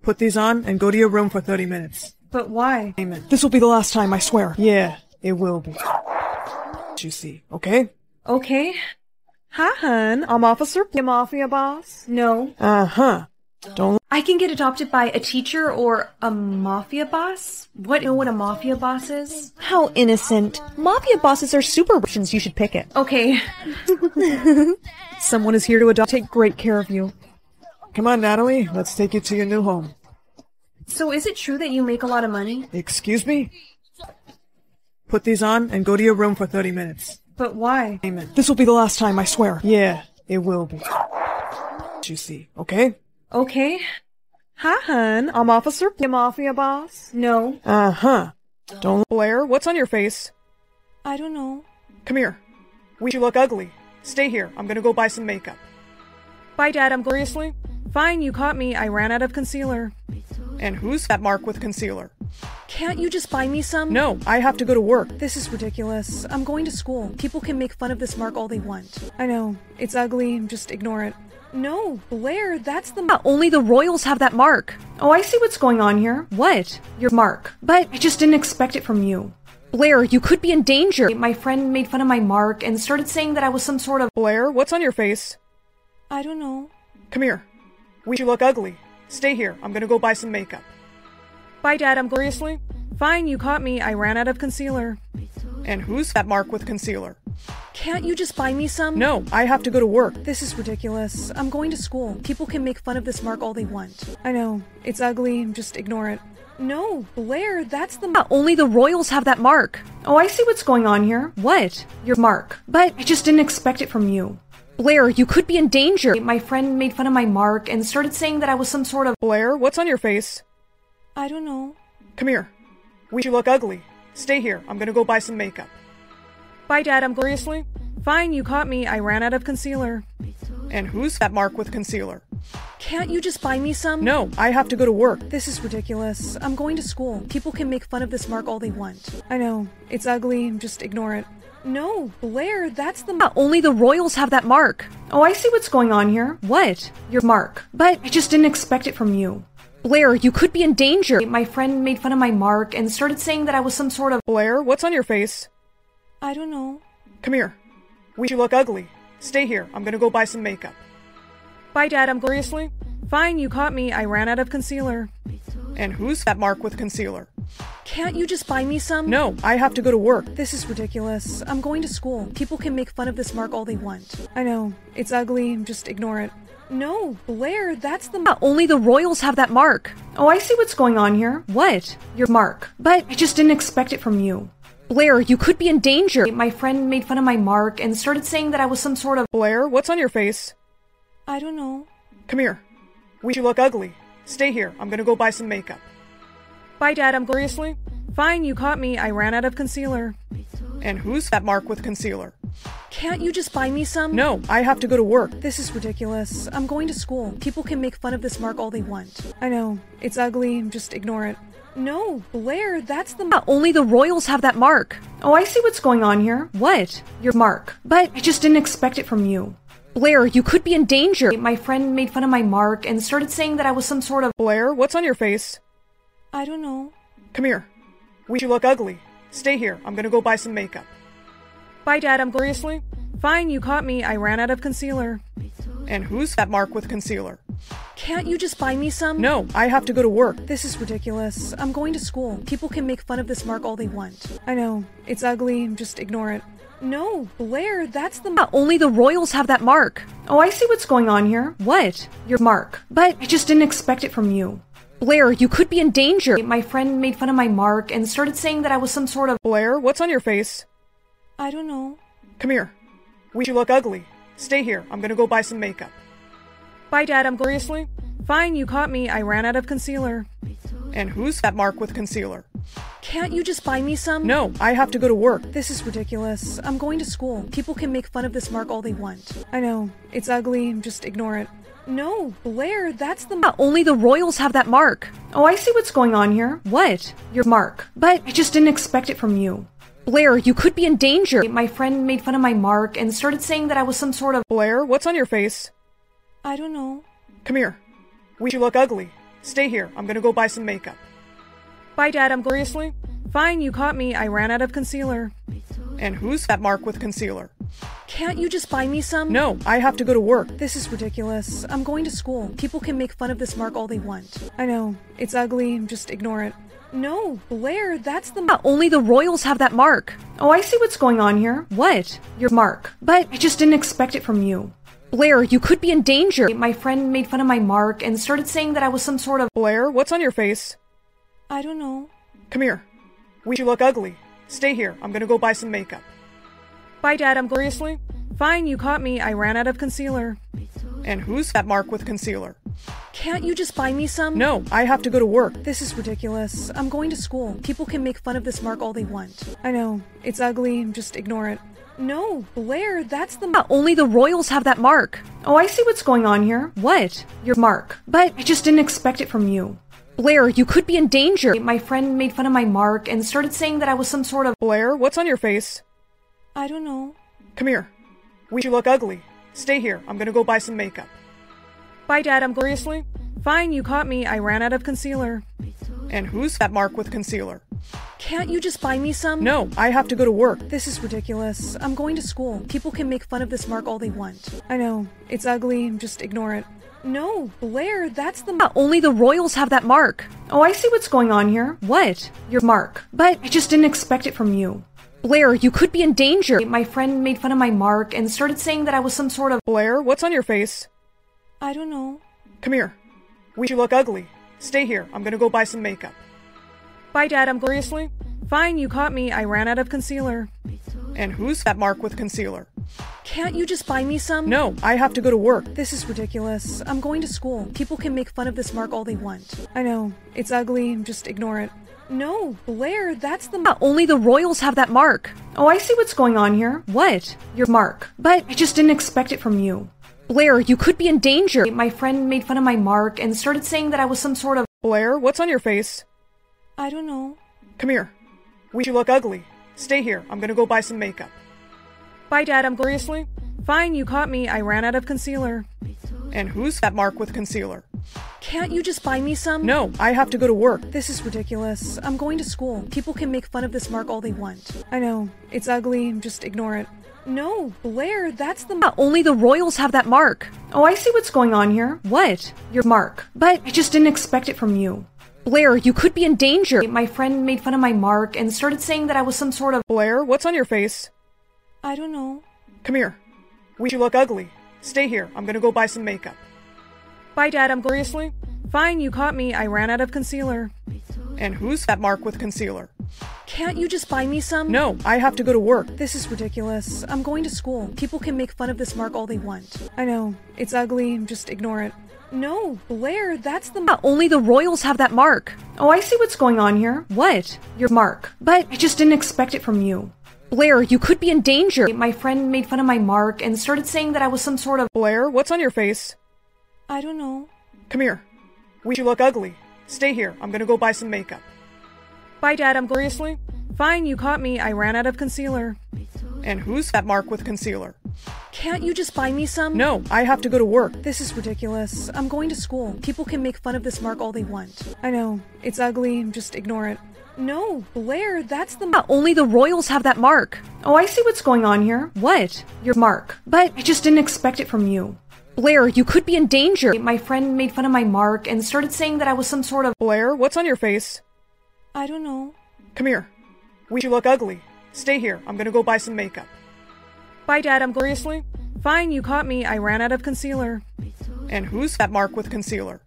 Put these on and go to your room for 30 minutes. But why? Amen. This will be the last time, I swear. Yeah, it will be. You see, okay? Okay. Hi, hun. I'm Officer P. Mafia Boss. No. Uh huh. Don't I can get adopted by a teacher or a mafia boss? What know what a mafia boss is? How innocent. Mafia bosses are super Russians. You should pick it. Okay. [laughs] Someone is here to adopt. Take great care of you. Come on, Natalie. Let's take you to your new home. So is it true that you make a lot of money? Excuse me? Put these on and go to your room for 30 minutes. But why? Amen. This will be the last time, I swear. Yeah, it will be. You see, okay? Okay. Hi, hun. I'm Officer P- Mafia Boss. No. Uh huh. Don't. Blair, what's on your face? I don't know. Come here. We you look ugly. Stay here. I'm gonna go buy some makeup. Bye, Dad. I'm going. Seriously? Fine, you caught me. I ran out of concealer. And who's that mark with concealer? Can't you just buy me some? No, I have to go to work. This is ridiculous. I'm going to school. People can make fun of this mark all they want. I know. It's ugly. Just ignore it. No, Blair, that's the mark. Only the royals have that mark. Oh, I see what's going on here. What? Your mark. But I just didn't expect it from you. Blair, you could be in danger. My friend made fun of my mark and started saying that I was some sort of. Blair, what's on your face? I don't know. Come here. We you look ugly. Stay here. I'm gonna go buy some makeup. Bye, Dad. I'm going. Seriously? Fine, you caught me. I ran out of concealer. And who's that mark with concealer? Can't you just buy me some? No, I have to go to work. This is ridiculous. I'm going to school. People can make fun of this mark all they want. I know. It's ugly. Just ignore it. No, Blair, that's the mark. Only the royals have that mark. Oh, I see what's going on here. What? Your mark. But I just didn't expect it from you. Blair, you could be in danger. My friend made fun of my mark and started saying that I was some sort of. Blair, what's on your face? I don't know. Come here. We you look ugly. Stay here. I'm gonna go buy some makeup. Bye, Dad. I'm going. Seriously? Fine, you caught me. I ran out of concealer. And who's that mark with concealer? Can't you just buy me some? No, I have to go to work. This is ridiculous. I'm going to school. People can make fun of this mark all they want. I know. It's ugly. Just ignore it. No, Blair, that's the mark. Only the royals have that mark. Oh, I see what's going on here. What? Your mark. But I just didn't expect it from you. Blair, you could be in danger. My friend made fun of my mark and started saying that I was some sort of. Blair, what's on your face? I don't know. Come here. We you look ugly. Stay here. I'm gonna go buy some makeup. Bye, Dad. I'm going. Seriously? Fine, you caught me. I ran out of concealer. And who's that mark with concealer? Can't you just buy me some? No, I have to go to work. This is ridiculous. I'm going to school. People can make fun of this mark all they want. I know. It's ugly. Just ignore it. No, Blair, that's the mark. Only the royals have that mark. Oh, I see what's going on here. What? Your mark. But I just didn't expect it from you. Blair, you could be in danger. My friend made fun of my mark and started saying that I was some sort of. Blair, what's on your face? I don't know. Come here. We you look ugly. Stay here. I'm gonna go buy some makeup. Bye, Dad. I'm going. Seriously? Fine, you caught me. I ran out of concealer. And who's that mark with concealer? Can't you just buy me some? No, I have to go to work. This is ridiculous. I'm going to school. People can make fun of this mark all they want. I know. It's ugly. Just ignore it. No, Blair, that's the mark. Only the royals have that mark. Oh, I see what's going on here. What? Your mark. But I just didn't expect it from you. Blair, you could be in danger. My friend made fun of my mark and started saying that I was some sort of. Blair, what's on your face? I don't know. Come here. We you look ugly. Stay here. I'm gonna go buy some makeup. Bye, Dad. I'm going. Seriously? Fine, you caught me. I ran out of concealer. And who's that mark with concealer? Can't you just buy me some? No, I have to go to work. This is ridiculous. I'm going to school. People can make fun of this mark all they want. I know. It's ugly. Just ignore it. No, Blair, that's the mark. Only the royals have that mark. Oh, I see what's going on here. What? Your mark. But I just didn't expect it from you. Blair, you could be in danger. My friend made fun of my mark and started saying that I was some sort of. Blair, what's on your face? I don't know. Come here. We you look ugly. Stay here. I'm gonna go buy some makeup. Bye, Dad. I'm going. Seriously? Fine, you caught me. I ran out of concealer. And who's that mark with concealer? Can't you just buy me some? No, I have to go to work. This is ridiculous. I'm going to school. People can make fun of this mark all they want. I know. It's ugly. Just ignore it. No, Blair, that's the mark. Only the royals have that mark. Oh, I see what's going on here. What? Your mark. But I just didn't expect it from you. Blair, you could be in danger. My friend made fun of my mark and started saying that I was some sort of. Blair, what's on your face? I don't know. Come here. We you look ugly. Stay here. I'm gonna go buy some makeup. Bye, Dad. I'm going. Seriously? Fine, you caught me. I ran out of concealer. And who's that mark with concealer? Can't you just buy me some? No, I have to go to work. This is ridiculous. I'm going to school. People can make fun of this mark all they want. I know. It's ugly. Just ignore it. No, Blair, that's the mark. Only the royals have that mark. Oh, I see what's going on here. What? Your mark. But I just didn't expect it from you. Blair, you could be in danger. My friend made fun of my mark and started saying that I was some sort of. Blair, what's on your face? I don't know. Come here. We you look ugly. Stay here. I'm gonna go buy some makeup. Bye, Dad. I'm going. Seriously? Fine, you caught me. I ran out of concealer. And who's that mark with concealer? Can't you just buy me some? No, I have to go to work. This is ridiculous. I'm going to school. People can make fun of this mark all they want. I know. It's ugly. Just ignore it. No, Blair, that's the mark. Only the royals have that mark. Oh, I see what's going on here. What? Your mark. But I just didn't expect it from you. Blair, you could be in danger. My friend made fun of my mark and started saying that I was some sort of. Blair, what's on your face? I don't know. Come here. We you look ugly. Stay here. I'm gonna go buy some makeup. Bye, Dad. I'm going. Seriously? Fine, you caught me. I ran out of concealer. And who's that mark with concealer? Can't you just buy me some? No, I have to go to work. This is ridiculous. I'm going to school. People can make fun of this mark all they want. I know. It's ugly. Just ignore it. No, Blair, that's the mark. Only the royals have that mark. Oh, I see what's going on here. What? Your mark. But I just didn't expect it from you. Blair, you could be in danger. My friend made fun of my mark and started saying that I was some sort of. Blair, what's on your face? I don't know. Come here. We you look ugly. Stay here. I'm gonna go buy some makeup. Bye, Dad. I'm going. Seriously? Fine, you caught me. I ran out of concealer. And who's that mark with concealer? Can't you just buy me some? No, I have to go to work. This is ridiculous. I'm going to school. People can make fun of this mark all they want. I know. It's ugly. Just ignore it. No, Blair, that's the mark. Only the royals have that mark. Oh, I see what's going on here. What? Your mark. But I just didn't expect it from you. Blair, you could be in danger. My friend made fun of my mark and started saying that I was some sort of. Blair, what's on your face? I don't know. Come here. We you look ugly. Stay here. I'm gonna go buy some makeup. Bye, Dad. I'm going. Seriously? Fine, you caught me. I ran out of concealer. And who's that mark with concealer? Can't you just buy me some? No, I have to go to work. This is ridiculous. I'm going to school. People can make fun of this mark all they want. I know. It's ugly. Just ignore it. No, Blair, that's the mark. Only the royals have that mark. Oh, I see what's going on here. What? Your mark. But I just didn't expect it from you. Blair, you could be in danger. My friend made fun of my mark and started saying that I was some sort of. Blair, what's on your face? I don't know. Come here. We you look ugly. Stay here. I'm gonna go buy some makeup. Bye, Dad. I'm going. Seriously? Fine, you caught me. I ran out of concealer. And who's that mark with concealer? Can't you just buy me some? No, I have to go to work. This is ridiculous. I'm going to school. People can make fun of this mark all they want. I know. It's ugly. Just ignore it. No, Blair, that's the mark. Only the royals have that mark. Oh, I see what's going on here. What? Your mark. But I just didn't expect it from you. Blair, you could be in danger. My friend made fun of my mark and started saying that I was some sort of. Blair, what's on your face? I don't know. Come here. We you look ugly. Stay here. I'm gonna go buy some makeup. Bye, Dad. I'm going. Seriously? Fine, you caught me. I ran out of concealer. And who's that mark with concealer? Can't you just buy me some? No, I have to go to work. This is ridiculous. I'm going to school. People can make fun of this mark all they want. I know. It's ugly. Just ignore it. No, Blair, that's the mark. Only the royals have that mark. Oh, I see what's going on here. What? Your mark. But I just didn't expect it from you. Blair, you could be in danger. My friend made fun of my mark and started saying that I was some sort of. Blair, what's on your face? I don't know. Come here. We you look ugly. Stay here. I'm gonna go buy some makeup. Bye, Dad. I'm going. Seriously? Fine, you caught me. I ran out of concealer. And who's that mark with concealer?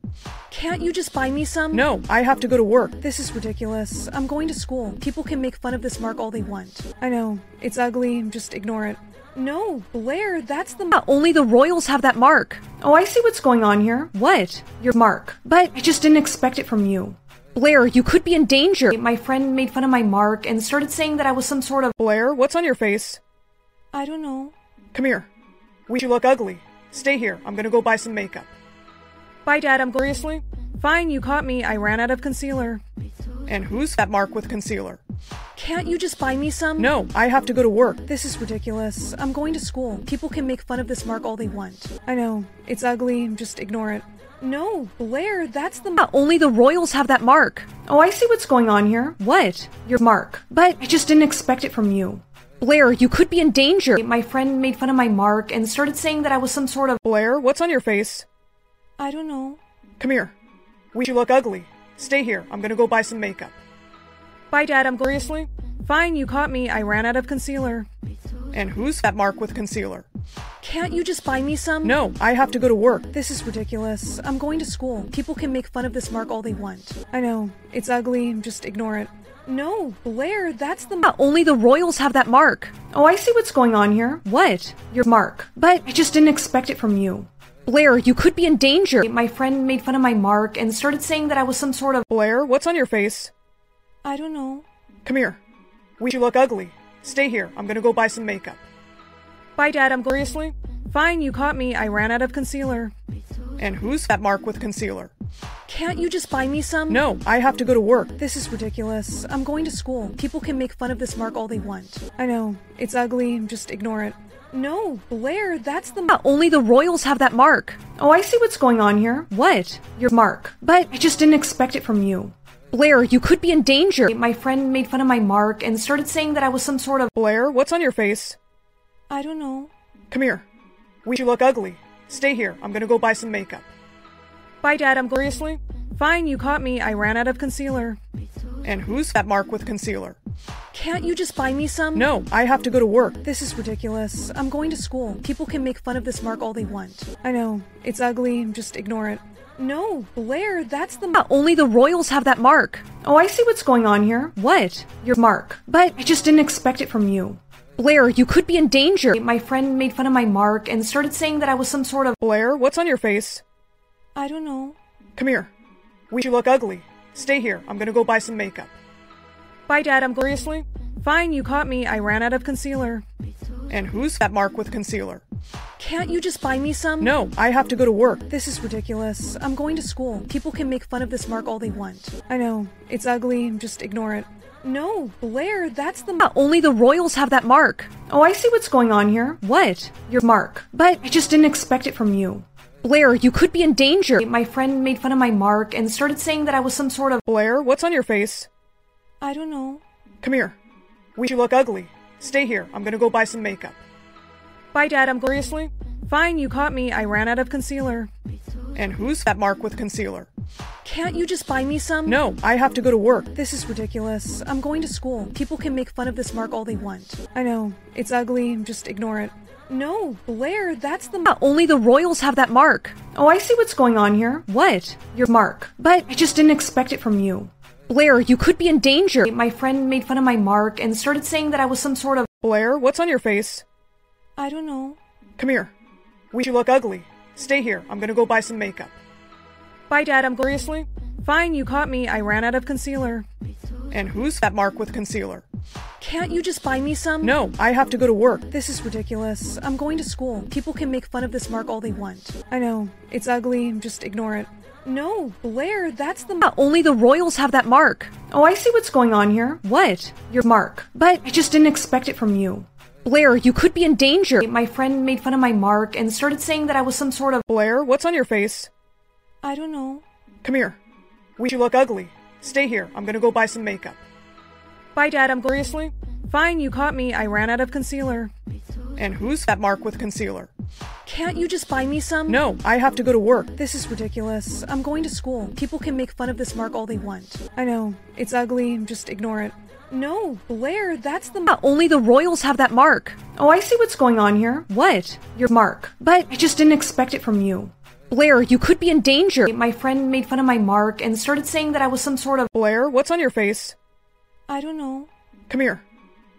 Can't you just buy me some? No, I have to go to work. This is ridiculous. I'm going to school. People can make fun of this mark all they want. I know. It's ugly. Just ignore it. No, Blair, that's the mark. Only the royals have that mark. Oh, I see what's going on here. What? Your mark. But I just didn't expect it from you. Blair, you could be in danger. My friend made fun of my mark and started saying that I was some sort of. Blair, what's on your face? I don't know. Come here. We you look ugly. Stay here. I'm gonna go buy some makeup. Bye, Dad. I'm going. Seriously? Fine, you caught me. I ran out of concealer. And who's that mark with concealer? Can't you just buy me some? No, I have to go to work. This is ridiculous. I'm going to school. People can make fun of this mark all they want. I know. It's ugly. Just ignore it. No, Blair, that's the mark. Only the royals have that mark. Oh, I see what's going on here. What? Your mark. But I just didn't expect it from you. Blair, you could be in danger. My friend made fun of my mark and started saying that I was some sort of. Blair, what's on your face? I don't know. Come here. We you look ugly. Stay here. I'm gonna go buy some makeup. Bye, Dad. I'm going. Seriously? Fine, you caught me. I ran out of concealer. And who's that mark with concealer? Can't you just buy me some? No, I have to go to work. This is ridiculous. I'm going to school. People can make fun of this mark all they want. I know. It's ugly. Just ignore it. No, Blair, that's the mark. Only the royals have that mark. Oh, I see what's going on here. What? Your mark. But I just didn't expect it from you. Blair, you could be in danger. My friend made fun of my mark and started saying that I was some sort of. Blair, what's on your face? I don't know. Come here. We you look ugly. Stay here. I'm gonna go buy some makeup. Bye, Dad. I'm going. Seriously? Fine, you caught me. I ran out of concealer. And who's that mark with concealer? Can't you just buy me some? No, I have to go to work. This is ridiculous. I'm going to school. People can make fun of this mark all they want. I know. It's ugly. Just ignore it. No, Blair, that's the mark. Only the royals have that mark. Oh, I see what's going on here. What? Your mark. But I just didn't expect it from you. Blair, you could be in danger. My friend made fun of my mark and started saying that I was some sort of. Blair, what's on your face? I don't know. Come here. We you look ugly. Stay here. I'm gonna go buy some makeup. Bye, Dad. I'm going. Seriously? Fine, you caught me. I ran out of concealer. And who's that mark with concealer? Can't you just buy me some? No, I have to go to work. This is ridiculous. I'm going to school. People can make fun of this mark all they want. I know. It's ugly. Just ignore it. No, Blair, that's the mark. Only the royals have that mark. Oh, I see what's going on here. What? Your mark. But I just didn't expect it from you. Blair, you could be in danger. My friend made fun of my mark and started saying that I was some sort of. Blair, what's on your face? I don't know. Come here. We you look ugly. Stay here. I'm gonna go buy some makeup. Bye, Dad. I'm going. Seriously? Fine, you caught me. I ran out of concealer. And who's that mark with concealer? Can't you just buy me some? No, I have to go to work. This is ridiculous. I'm going to school. People can make fun of this mark all they want. I know. It's ugly. Just ignore it. No, Blair, that's the mark. Only the royals have that mark. Oh, I see what's going on here. What? Your mark. But I just didn't expect it from you. Blair, you could be in danger. My friend made fun of my mark and started saying that I was some sort of. Blair, what's on your face? I don't know. Come here. We you look ugly. Stay here. I'm gonna go buy some makeup. Bye, Dad. I'm going. Seriously? Fine, you caught me. I ran out of concealer. And who's that mark with concealer? Can't you just buy me some? No, I have to go to work. This is ridiculous. I'm going to school. People can make fun of this mark all they want. I know. It's ugly. Just ignore it. No, Blair, that's the mark. Only the royals have that mark. Oh, I see what's going on here. What? Your mark. But I just didn't expect it from you. Blair, you could be in danger. My friend made fun of my mark and started saying that I was some sort of. Blair, what's on your face? I don't know. Come here. We you look ugly. Stay here. I'm gonna go buy some makeup. Bye, Dad. I'm going. Seriously? Fine, you caught me. I ran out of concealer. And who's that mark with concealer? Can't you just buy me some? No, I have to go to work. This is ridiculous. I'm going to school. People can make fun of this mark all they want. I know. It's ugly. Just ignore it. No, Blair, that's the mark. Only the royals have that mark. Oh, I see what's going on here. What? Your mark. But I just didn't expect it from you. Blair, you could be in danger. My friend made fun of my mark and started saying that I was some sort of. Blair, what's on your face? I don't know. Come here. We you look ugly. Stay here. I'm gonna go buy some makeup. Bye, Dad. I'm going. Seriously? Fine, you caught me. I ran out of concealer. And who's that mark with concealer? Can't you just buy me some? No, I have to go to work. This is ridiculous. I'm going to school. People can make fun of this mark all they want. I know. It's ugly. Just ignore it. No, Blair, that's the mark. Only the royals have that mark. Oh, I see what's going on here. What? Your mark. But I just didn't expect it from you. Blair, you could be in danger. My friend made fun of my mark and started saying that I was some sort of. Blair, what's on your face? I don't know. Come here.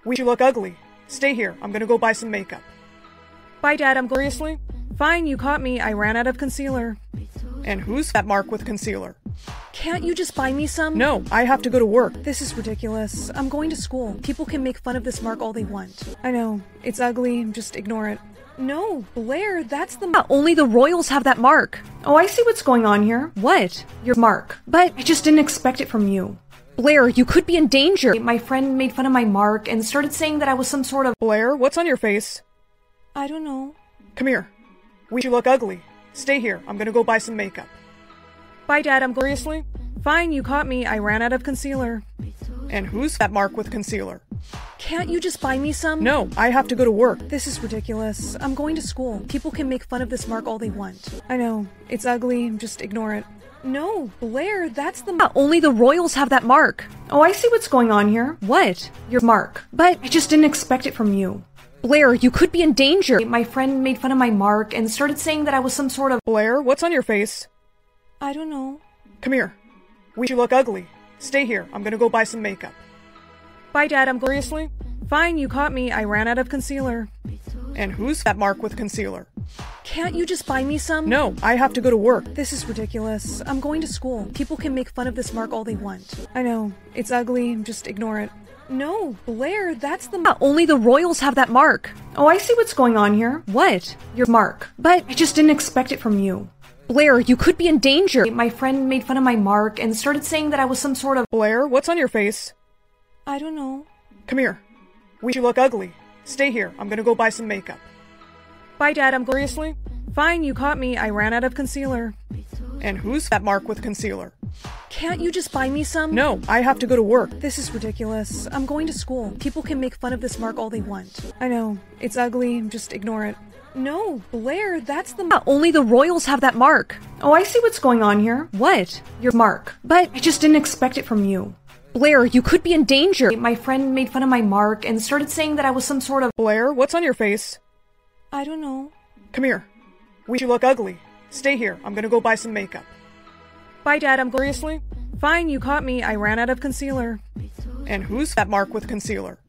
We you look ugly. Stay here. I'm gonna go buy some makeup. Bye, Dad. I'm going. Seriously? Fine, you caught me. I ran out of concealer. And who's that mark with concealer? Can't you just buy me some? No, I have to go to work. This is ridiculous. I'm going to school. People can make fun of this mark all they want. I know. It's ugly. Just ignore it. No, Blair, that's the mark. Only the royals have that mark. Oh, I see what's going on here. What? Your mark. But I just didn't expect it from you. Blair, you could be in danger. My friend made fun of my mark and started saying that I was some sort of. Blair, what's on your face? I don't know. Come here. We you look ugly. Stay here. I'm gonna go buy some makeup. Bye, Dad. I'm going. Seriously? Fine, you caught me. I ran out of concealer. And who's that mark with concealer? Can't you just buy me some? No, I have to go to work. This is ridiculous. I'm going to school. People can make fun of this mark all they want. I know. It's ugly. Just ignore it. No, Blair, that's the mark. Only the royals have that mark. Oh, I see what's going on here. What? Your mark. But I just didn't expect it from you. Blair, you could be in danger. My friend made fun of my mark and started saying that I was some sort of. Blair, what's on your face? I don't know. Come here. We you look ugly. Stay here. I'm gonna go buy some makeup. Bye, Dad. I'm seriously. Fine, you caught me. I ran out of concealer. And who's that mark with concealer? Can't you just buy me some? No, I have to go to work. This is ridiculous. I'm going to school. People can make fun of this mark all they want. I know. It's ugly. Just ignore it. No, Blair, that's the mark. Only the royals have that mark. Oh, I see what's going on here. What? Your mark. But I just didn't expect it from you. Blair, you could be in danger. My friend made fun of my mark and started saying that I was some sort of. Blair, what's on your face? I don't know. Come here. We you look ugly. Stay here. I'm gonna go buy some makeup. Bye, Dad. I'm seriously. Fine, you caught me. I ran out of concealer. And who's that mark with concealer? Can't you just buy me some? No, I have to go to work. This is ridiculous. I'm going to school. People can make fun of this mark all they want. I know. It's ugly. Just ignore it. No, Blair, that's the mark. Only the royals have that mark. Oh, I see what's going on here. What? Your mark. But I just didn't expect it from you. Blair, you could be in danger. My friend made fun of my mark and started saying that I was some sort of. Blair, what's on your face? I don't know. Come here. We you look ugly. Stay here. I'm gonna go buy some makeup. Bye, Dad. I'm seriously. Fine, you caught me. I ran out of concealer. And who's that mark with concealer?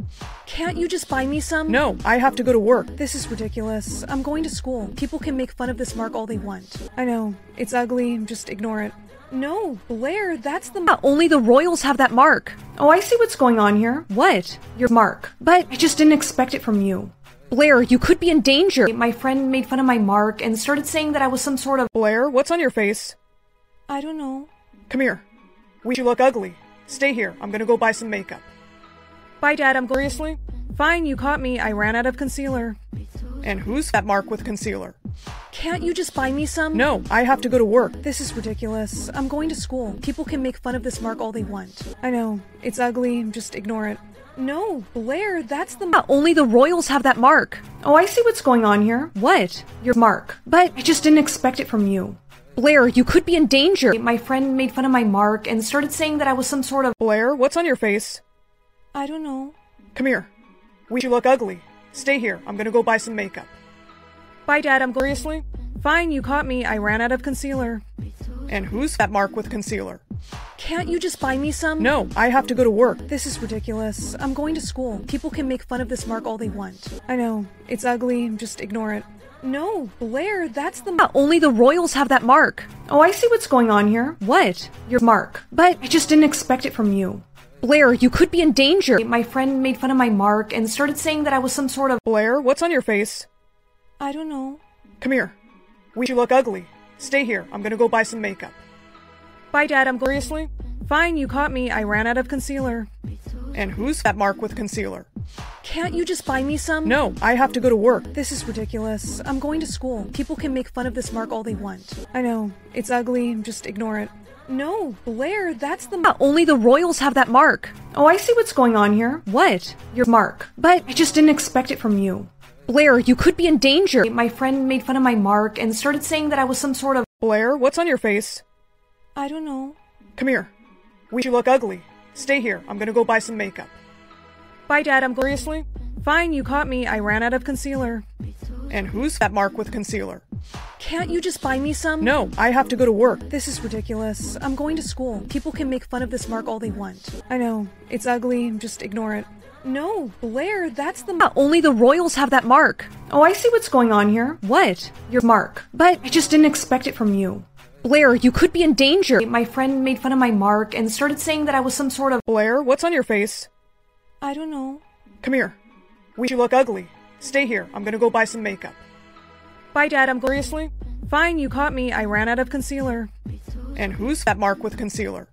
Can't you just buy me some? No, I have to go to work. This is ridiculous. I'm going to school. People can make fun of this mark all they want. I know. It's ugly. Just ignore it. No, Blair, that's the mark. Only the royals have that mark. Oh, I see what's going on here. What? Your mark. But I just didn't expect it from you. Blair, you could be in danger. My friend made fun of my mark and started saying that I was some sort of. Blair, what's on your face? I don't know. Come here. We you look ugly. Stay here. I'm gonna go buy some makeup. Bye, Dad. I'm gloriously. Fine, you caught me. I ran out of concealer. And who's that mark with concealer? Can't you just buy me some? No, I have to go to work. This is ridiculous. I'm going to school. People can make fun of this mark all they want. I know. It's ugly. Just ignore it. No, Blair, that's the mark. Only the royals have that mark. Oh, I see what's going on here. What? Your mark. But I just didn't expect it from you. Blair, you could be in danger. My friend made fun of my mark and started saying that I was some sort of. Blair, what's on your face? I don't know. Come here. We you look ugly. Stay here. I'm gonna go buy some makeup. Bye, Dad. I'm seriously. Fine, you caught me. I ran out of concealer. And who's that mark with concealer? Can't you just buy me some? No, I have to go to work. This is ridiculous. I'm going to school. People can make fun of this mark all they want. I know. It's ugly. Just ignore it. No, Blair, that's the mark. Only the royals have that mark. Oh, I see what's going on here. What? Your mark. But I just didn't expect it from you. Blair, you could be in danger. My friend made fun of my mark and started saying that I was some sort of. Blair, what's on your face? I don't know. Come here. We you look ugly. Stay here. I'm gonna go buy some makeup. Bye, Dad. I'm seriously. Fine, you caught me. I ran out of concealer. And who's that mark with concealer? Can't you just buy me some? No, I have to go to work. This is ridiculous. I'm going to school. People can make fun of this mark all they want. I know. It's ugly. Just ignore it. No, Blair, that's the mark. Only the royals have that mark. Oh, I see what's going on here. What? Your mark. But I just didn't expect it from you. Blair, you could be in danger. My friend made fun of my mark and started saying that I was some sort of. Blair, what's on your face? I don't know. Come here. We you look ugly. Stay here. I'm gonna go buy some makeup. Bye, Dad. I'm seriously. Fine, you caught me. I ran out of concealer. And who's that mark with concealer? Can't you just buy me some? No, I have to go to work. This is ridiculous. I'm going to school. People can make fun of this mark all they want. I know. It's ugly. Just ignore it. No, Blair, that's the mark. Only the royals have that mark. Oh, I see what's going on here. What? Your mark. But I just didn't expect it from you. Blair, you could be in danger. My friend made fun of my mark and started saying that I was some sort of. Blair, what's on your face? I don't know. Come here. We you look ugly. Stay here. I'm gonna go buy some makeup. Bye, Dad. I'm seriously. Fine, you caught me. I ran out of concealer. And who's that mark with concealer?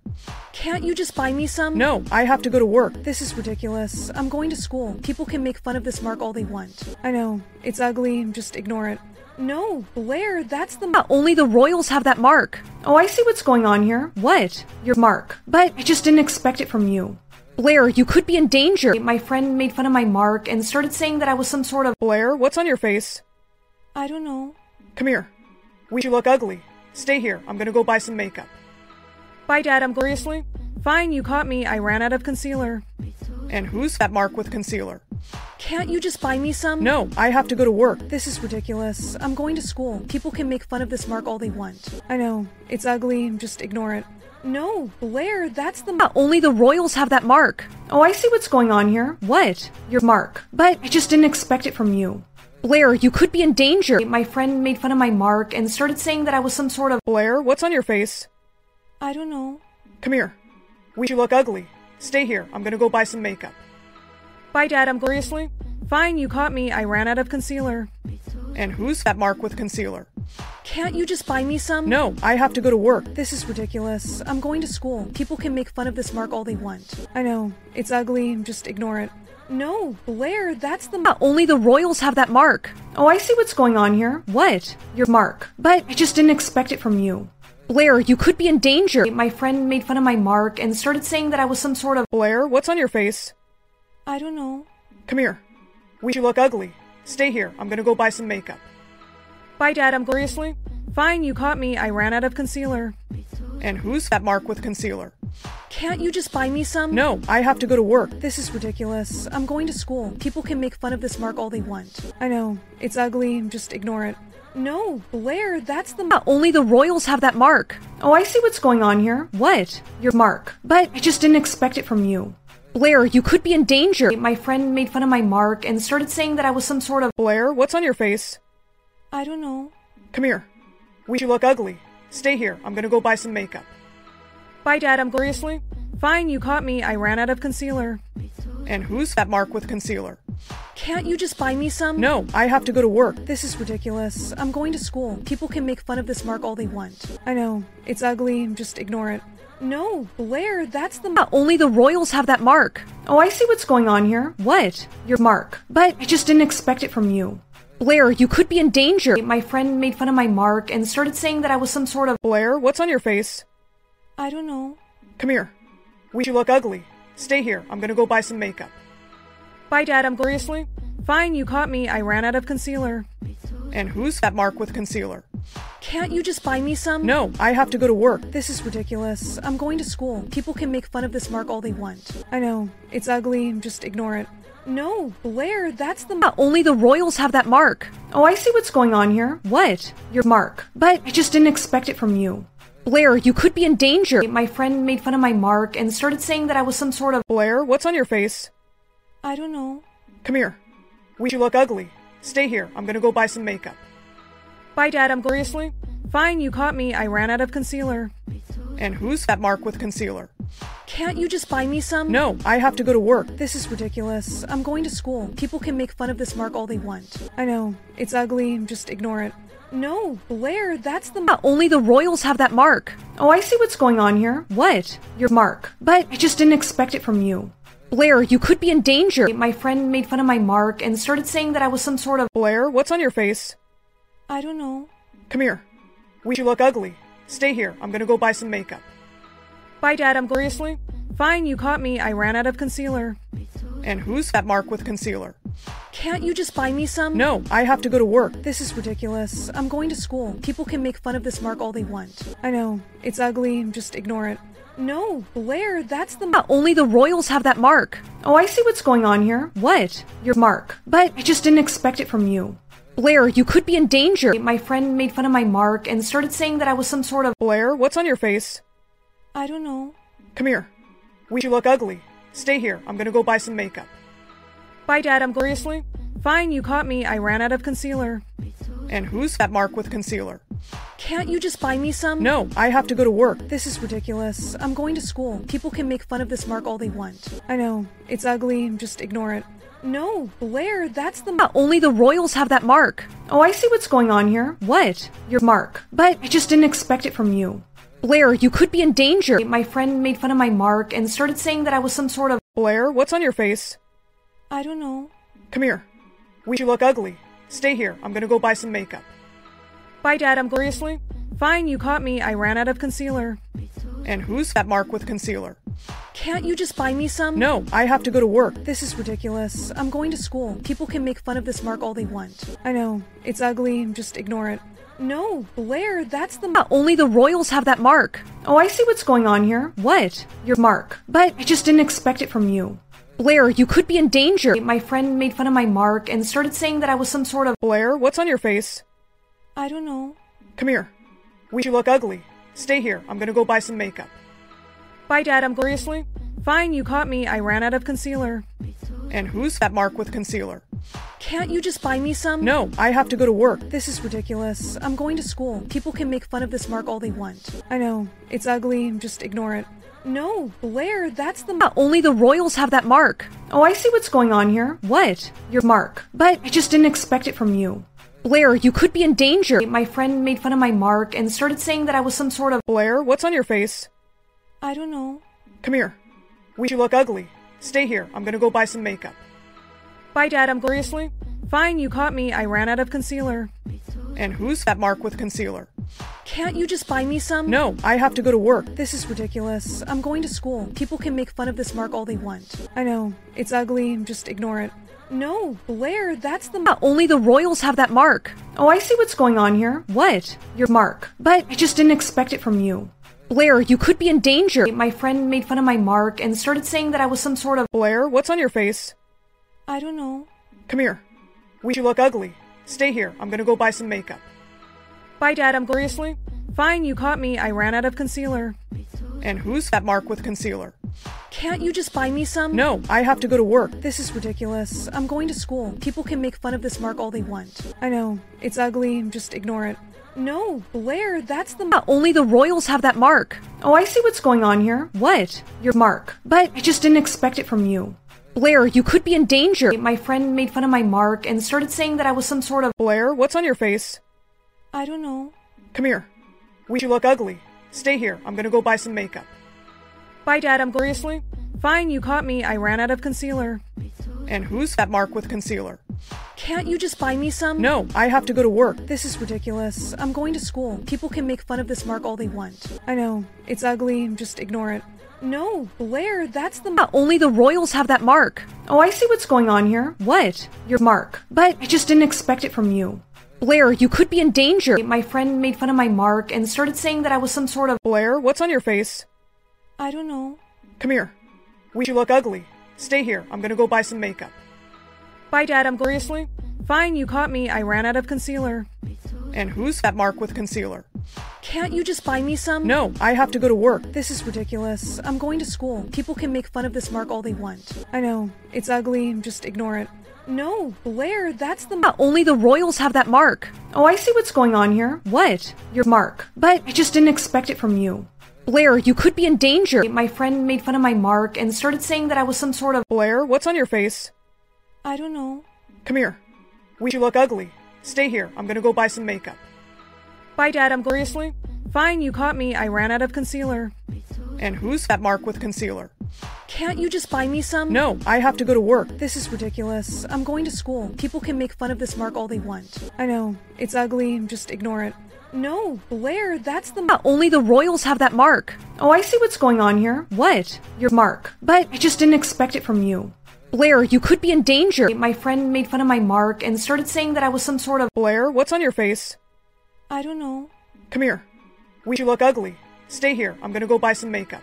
Can't you just buy me some? No, I have to go to work. This is ridiculous. I'm going to school. People can make fun of this mark all they want. I know. It's ugly. Just ignore it. No, Blair, that's the mark. Only the royals have that mark. Oh, I see what's going on here. What? Your mark. But I just didn't expect it from you. Blair, you could be in danger. My friend made fun of my mark and started saying that I was some sort of. Blair, what's on your face? I don't know. Come here. We you look ugly. Stay here. I'm gonna go buy some makeup. Bye, Dad. I'm going. Seriously? Fine, you caught me. I ran out of concealer. And who's that mark with concealer? Can't you just buy me some? No, I have to go to work. This is ridiculous. I'm going to school. People can make fun of this mark all they want. I know. It's ugly. Just ignore it. No, Blair, that's the mark. Only the royals have that mark. Oh, I see what's going on here. What? Your mark. But I just didn't expect it from you. Blair, you could be in danger. My friend made fun of my mark and started saying that I was some sort of. Blair, what's on your face? I don't know. Come here. We you look ugly. Stay here. I'm gonna go buy some makeup. Bye, Dad. I'm going. Seriously? Fine, you caught me. I ran out of concealer. And who's that mark with concealer? Can't you just buy me some? No, I have to go to work. This is ridiculous. I'm going to school. People can make fun of this mark all they want. I know. It's ugly. Just ignore it. No, Blair, that's the mark. Only the royals have that mark. Oh, I see what's going on here. What? Your mark. But I just didn't expect it from you. Blair, you could be in danger. My friend made fun of my mark and started saying that I was some sort of. Blair, what's on your face? I don't know. Come here. We you look ugly. Stay here. I'm gonna go buy some makeup. Bye, Dad. I'm going. Seriously? Fine, you caught me. I ran out of concealer. And who's that mark with concealer? Can't you just buy me some? No, I have to go to work. This is ridiculous. I'm going to school. People can make fun of this mark all they want. I know. It's ugly. Just ignore it. No, Blair, that's the mark. Only the royals have that mark. Oh, I see what's going on here. What? Your mark. But I just didn't expect it from you. Blair, you could be in danger. My friend made fun of my mark and started saying that I was some sort of. Blair, what's on your face? I don't know. Come here. We you look ugly. Stay here. I'm gonna go buy some makeup. Bye, Dad. I'm going. Seriously? Fine, you caught me. I ran out of concealer. And who's that mark with concealer? Can't you just buy me some? No, I have to go to work. This is ridiculous. I'm going to school. People can make fun of this mark all they want. I know. It's ugly. Just ignore it. No, Blair, that's the mark. Only the royals have that mark. Oh, I see what's going on here. What? Your mark. But I just didn't expect it from you. Blair, you could be in danger. My friend made fun of my mark and started saying that I was some sort of. Blair, what's on your face? I don't know. Come here. We you look ugly. Stay here. I'm gonna go buy some makeup. Bye, Dad. I'm going. Seriously? Fine, you caught me. I ran out of concealer. And who's that mark with concealer? Can't you just buy me some? No, I have to go to work. This is ridiculous. I'm going to school. People can make fun of this mark all they want. I know. It's ugly. Just ignore it. No, Blair, that's the mark. Only the royals have that mark. Oh, I see what's going on here. What? Your mark. But I just didn't expect it from you. Blair, you could be in danger. My friend made fun of my mark and started saying that I was some sort of. Blair, what's on your face? I don't know. Come here. We you look ugly. Stay here. I'm gonna go buy some makeup. Bye, Dad. I'm going. Seriously? Fine, you caught me. I ran out of concealer. And who's that mark with concealer? Can't you just buy me some? No, I have to go to work. This is ridiculous. I'm going to school. People can make fun of this mark all they want. I know. It's ugly. Just ignore it. No, Blair, that's the mark. Only the royals have that mark. Oh, I see what's going on here. What? Your mark. But I just didn't expect it from you. Blair, you could be in danger. My friend made fun of my mark and started saying that I was some sort of. Blair, what's on your face? I don't know. Come here. We you look ugly. Stay here. I'm gonna go buy some makeup. Bye, Dad. I'm going. Seriously? Fine, you caught me. I ran out of concealer. And who's that mark with concealer? Can't you just buy me some? No, I have to go to work. This is ridiculous. I'm going to school. People can make fun of this mark all they want. I know. It's ugly. Just ignore it. No, Blair, that's the mark. Only the royals have that mark. Oh, I see what's going on here. What? Your mark. But I just didn't expect it from you. Blair, you could be in danger. My friend made fun of my mark and started saying that I was some sort of. Blair, what's on your face? I don't know. Come here. We you look ugly. Stay here. I'm gonna go buy some makeup. Bye, Dad. I'm going. Seriously? Fine, you caught me. I ran out of concealer. And who's that mark with concealer? Can't you just buy me some? No, I have to go to work. This is ridiculous. I'm going to school. People can make fun of this mark all they want. I know. It's ugly. Just ignore it. No, Blair, that's the mark. Only the royals have that mark. Oh, I see what's going on here. What? Your mark. But I just didn't expect it from you. Blair, you could be in danger. My friend made fun of my mark and started saying that I was some sort of. Blair, what's on your face? I don't know. Come here. We you look ugly. Stay here. I'm gonna go buy some makeup. Bye, Dad. I'm going. Seriously? Fine, you caught me. I ran out of concealer. And who's that mark with concealer? Can't you just buy me some? No, I have to go to work. This is ridiculous. I'm going to school. People can make fun of this mark all they want. I know. It's ugly. Just ignore it. No, Blair, that's the mark. Only the royals have that mark. Oh, I see what's going on here. What? Your mark. But I just didn't expect it from you. Blair, you could be in danger. My friend made fun of my mark and started saying that I was some sort of. Blair, what's on your face? I don't know. Come here. We you look ugly. Stay here. I'm gonna go buy some makeup. Bye, Dad. I'm seriously. Fine, you caught me. I ran out of concealer. And who's that mark with concealer? Can't you just buy me some? No, I have to go to work. This is ridiculous. I'm going to school. People can make fun of this mark all they want. I know. It's ugly. Just ignore it. No, Blair, that's the mark. Only the royals have that mark. Oh, I see what's going on here. What? Your mark. But I just didn't expect it from you. Blair, you could be in danger. My friend made fun of my mark and started saying that I was some sort of. Blair, what's on your face? I don't know. Come here. We you look ugly. Stay here. I'm gonna go buy some makeup. Bye, Dad. I'm seriously. Fine, you caught me. I ran out of concealer. And who's that mark with concealer? Can't you just buy me some? No, I have to go to work. This is ridiculous. I'm going to school. People can make fun of this mark all they want. I know. It's ugly. Just ignore it. No, Blair, that's the mark. Only the royals have that mark. Oh, I see what's going on here. What? Your mark. But I just didn't expect it from you. Blair, you could be in danger. My friend made fun of my mark and started saying that I was some sort of. Blair, what's on your face? I don't know. Come here. We you look ugly. Stay here. I'm gonna go buy some makeup. Bye, Dad. I'm seriously. Fine, you caught me. I ran out of concealer. And who's that mark with concealer? Can't you just buy me some? No, I have to go to work. This is ridiculous. I'm going to school. People can make fun of this mark all they want. I know. It's ugly. Just ignore it. No, Blair, that's the mark. Only the royals have that mark. Oh, I see what's going on here. What? Your mark. But I just didn't expect it from you. Blair, you could be in danger. My friend made fun of my mark and started saying that I was some sort of. Blair, what's on your face? I don't know. Come here. We you look ugly. Stay here. I'm gonna go buy some makeup. Bye, Dad. I'm seriously. Fine, you caught me. I ran out of concealer. And who's that mark with concealer? Can't you just buy me some? No, I have to go to work. This is ridiculous. I'm going to school. People can make fun of this mark all they want. I know. It's ugly. Just ignore it. No, Blair, that's the mark. Only the royals have that mark. Oh, I see what's going on here. What? Your mark. But I just didn't expect it from you. Blair, you could be in danger. My friend made fun of my mark and started saying that I was some sort of. Blair, what's on your face? I don't know. Come here. We you look ugly. Stay here. I'm gonna go buy some makeup. Bye, Dad. I'm seriously. Fine, you caught me. I ran out of concealer. And who's that mark with concealer? Can't you just buy me some? No, I have to go to work. This is ridiculous. I'm going to school. People can make fun of this mark all they want. I know. It's ugly. Just ignore it. No, Blair, that's the mark. Only the royals have that mark. Oh, I see what's going on here. What? Your mark. But I just didn't expect it from you. Blair, you could be in danger. My friend made fun of my mark and started saying that I was some sort of. Blair, what's on your face? I don't know. Come here. We you look ugly. Stay here. I'm gonna go buy some makeup. Bye, Dad. I'm seriously. Fine, you caught me. I ran out of concealer. And who's that mark with concealer? Can't you just buy me some? No, I have to go to work. This is ridiculous. I'm going to school. People can make fun of this mark all they want. I know. It's ugly. Just ignore it. No, Blair, that's the mark. Only the royals have that mark. Oh, I see what's going on here. What? Your mark. But I just didn't expect it from you. Blair, you could be in danger. My friend made fun of my mark and started saying that I was some sort of. Blair, what's on your face? I don't know. Come here. We you look ugly. Stay here. I'm gonna go buy some makeup.